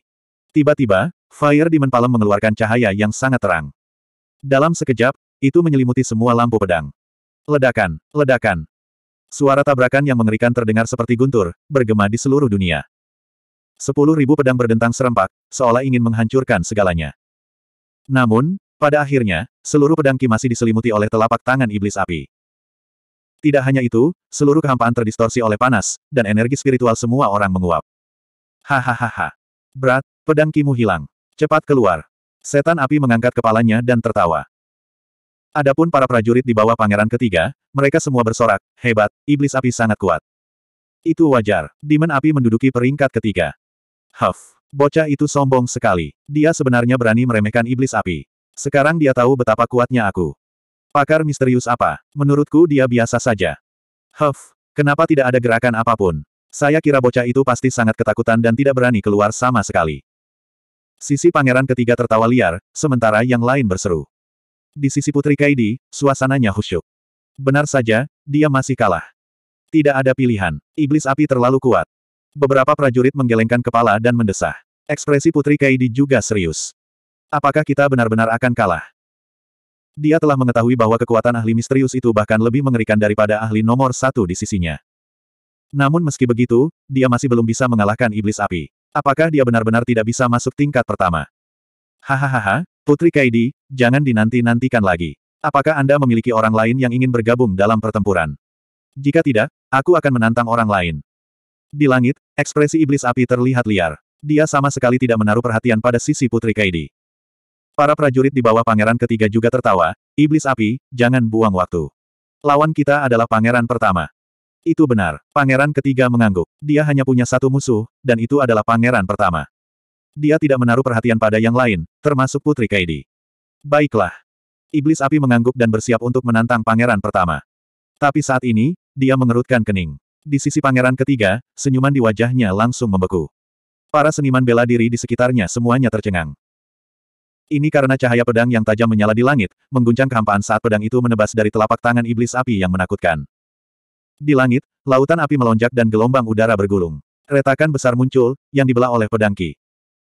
Tiba-tiba, Fire Demon Palem mengeluarkan cahaya yang sangat terang. Dalam sekejap, itu menyelimuti semua lampu pedang. Ledakan, ledakan. Suara tabrakan yang mengerikan terdengar seperti guntur, bergema di seluruh dunia. Sepuluh ribu pedang berdentang serempak, seolah ingin menghancurkan segalanya. Namun, pada akhirnya, seluruh pedang Ki masih diselimuti oleh telapak tangan iblis api. Tidak hanya itu, seluruh kehampaan terdistorsi oleh panas, dan energi spiritual semua orang menguap. Hahaha. Berat, pedang Kimu hilang. Cepat keluar. Setan api mengangkat kepalanya dan tertawa. Adapun para prajurit di bawah pangeran ketiga, mereka semua bersorak, hebat, iblis api sangat kuat. Itu wajar, Demon api menduduki peringkat ketiga. Huff. Bocah itu sombong sekali. Dia sebenarnya berani meremehkan iblis api. Sekarang dia tahu betapa kuatnya aku. Pakar misterius apa? Menurutku dia biasa saja. Huff. Kenapa tidak ada gerakan apa pun? Saya kira bocah itu pasti sangat ketakutan dan tidak berani keluar sama sekali. Sisi pangeran ketiga tertawa liar, sementara yang lain berseru. Di sisi Putri Kaidi, suasananya khusyuk. Benar saja, dia masih kalah. Tidak ada pilihan. Iblis api terlalu kuat. Beberapa prajurit menggelengkan kepala dan mendesah. Ekspresi Putri Kaidi juga serius. Apakah kita benar-benar akan kalah? Dia telah mengetahui bahwa kekuatan ahli misterius itu bahkan lebih mengerikan daripada ahli nomor satu di sisinya. Namun meski begitu, dia masih belum bisa mengalahkan iblis api. Apakah dia benar-benar tidak bisa masuk tingkat pertama? Hahaha, Putri Kaidi, jangan dinanti-nantikan lagi. Apakah Anda memiliki orang lain yang ingin bergabung dalam pertempuran? Jika tidak, aku akan menantang orang lain. Di langit, ekspresi iblis api terlihat liar. Dia sama sekali tidak menaruh perhatian pada sisi Putri Kaidi. Para prajurit di bawah pangeran ketiga juga tertawa, iblis api, jangan buang waktu. Lawan kita adalah pangeran pertama. Itu benar, pangeran ketiga mengangguk. Dia hanya punya satu musuh, dan itu adalah pangeran pertama. Dia tidak menaruh perhatian pada yang lain, termasuk Putri Kaidi. Baiklah. Iblis api mengangguk dan bersiap untuk menantang pangeran pertama. Tapi saat ini, dia mengerutkan kening. Di sisi pangeran ketiga, senyuman di wajahnya langsung membeku. Para seniman bela diri di sekitarnya semuanya tercengang. Ini karena cahaya pedang yang tajam menyala di langit, mengguncang kehampaan saat pedang itu menebas dari telapak tangan iblis api yang menakutkan. Di langit, lautan api melonjak dan gelombang udara bergulung. Retakan besar muncul, yang dibelah oleh pedang ki.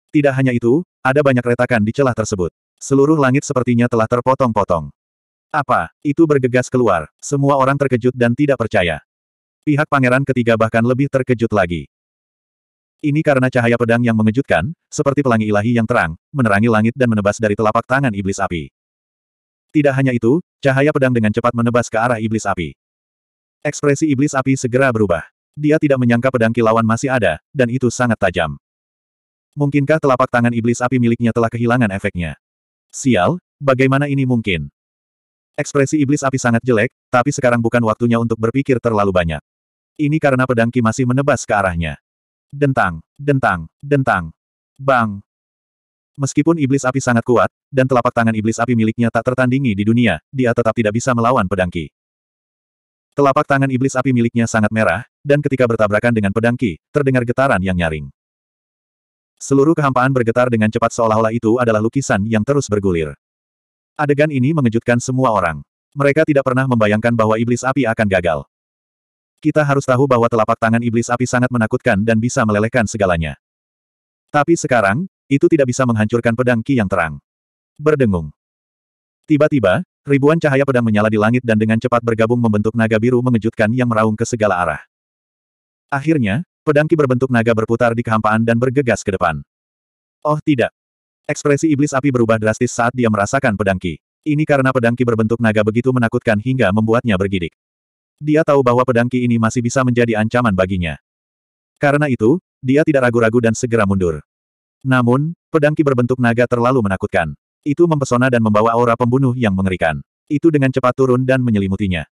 Tidak hanya itu, ada banyak retakan di celah tersebut. Seluruh langit sepertinya telah terpotong-potong. Apa? Itu bergegas keluar. Semua orang terkejut dan tidak percaya. Pihak pangeran ketiga bahkan lebih terkejut lagi. Ini karena cahaya pedang yang mengejutkan, seperti pelangi ilahi yang terang, menerangi langit dan menebas dari telapak tangan iblis api. Tidak hanya itu, cahaya pedang dengan cepat menebas ke arah iblis api. Ekspresi iblis api segera berubah. Dia tidak menyangka pedang kilauan masih ada, dan itu sangat tajam. Mungkinkah telapak tangan iblis api miliknya telah kehilangan efeknya? Sial, bagaimana ini mungkin? Ekspresi iblis api sangat jelek, tapi sekarang bukan waktunya untuk berpikir terlalu banyak. Ini karena pedang Ki masih menebas ke arahnya. Dentang, dentang, dentang. Bang. Meskipun iblis api sangat kuat, dan telapak tangan iblis api miliknya tak tertandingi di dunia, dia tetap tidak bisa melawan pedang Ki. Telapak tangan iblis api miliknya sangat merah, dan ketika bertabrakan dengan pedang Ki, terdengar getaran yang nyaring. Seluruh kehampaan bergetar dengan cepat seolah-olah itu adalah lukisan yang terus bergulir. Adegan ini mengejutkan semua orang. Mereka tidak pernah membayangkan bahwa iblis api akan gagal. Kita harus tahu bahwa telapak tangan iblis api sangat menakutkan dan bisa melelehkan segalanya. Tapi sekarang, itu tidak bisa menghancurkan pedang Ki yang terang. Berdengung. Tiba-tiba, ribuan cahaya pedang menyala di langit dan dengan cepat bergabung membentuk naga biru mengejutkan yang meraung ke segala arah. Akhirnya, pedang Ki berbentuk naga berputar di kehampaan dan bergegas ke depan. Oh tidak. Ekspresi iblis api berubah drastis saat dia merasakan pedang Ki. Ini karena pedang Ki berbentuk naga begitu menakutkan hingga membuatnya bergidik. Dia tahu bahwa pedang Ki ini masih bisa menjadi ancaman baginya. Karena itu, dia tidak ragu-ragu dan segera mundur. Namun, pedang ki berbentuk naga terlalu menakutkan. Itu mempesona dan membawa aura pembunuh yang mengerikan. Itu dengan cepat turun dan menyelimutinya.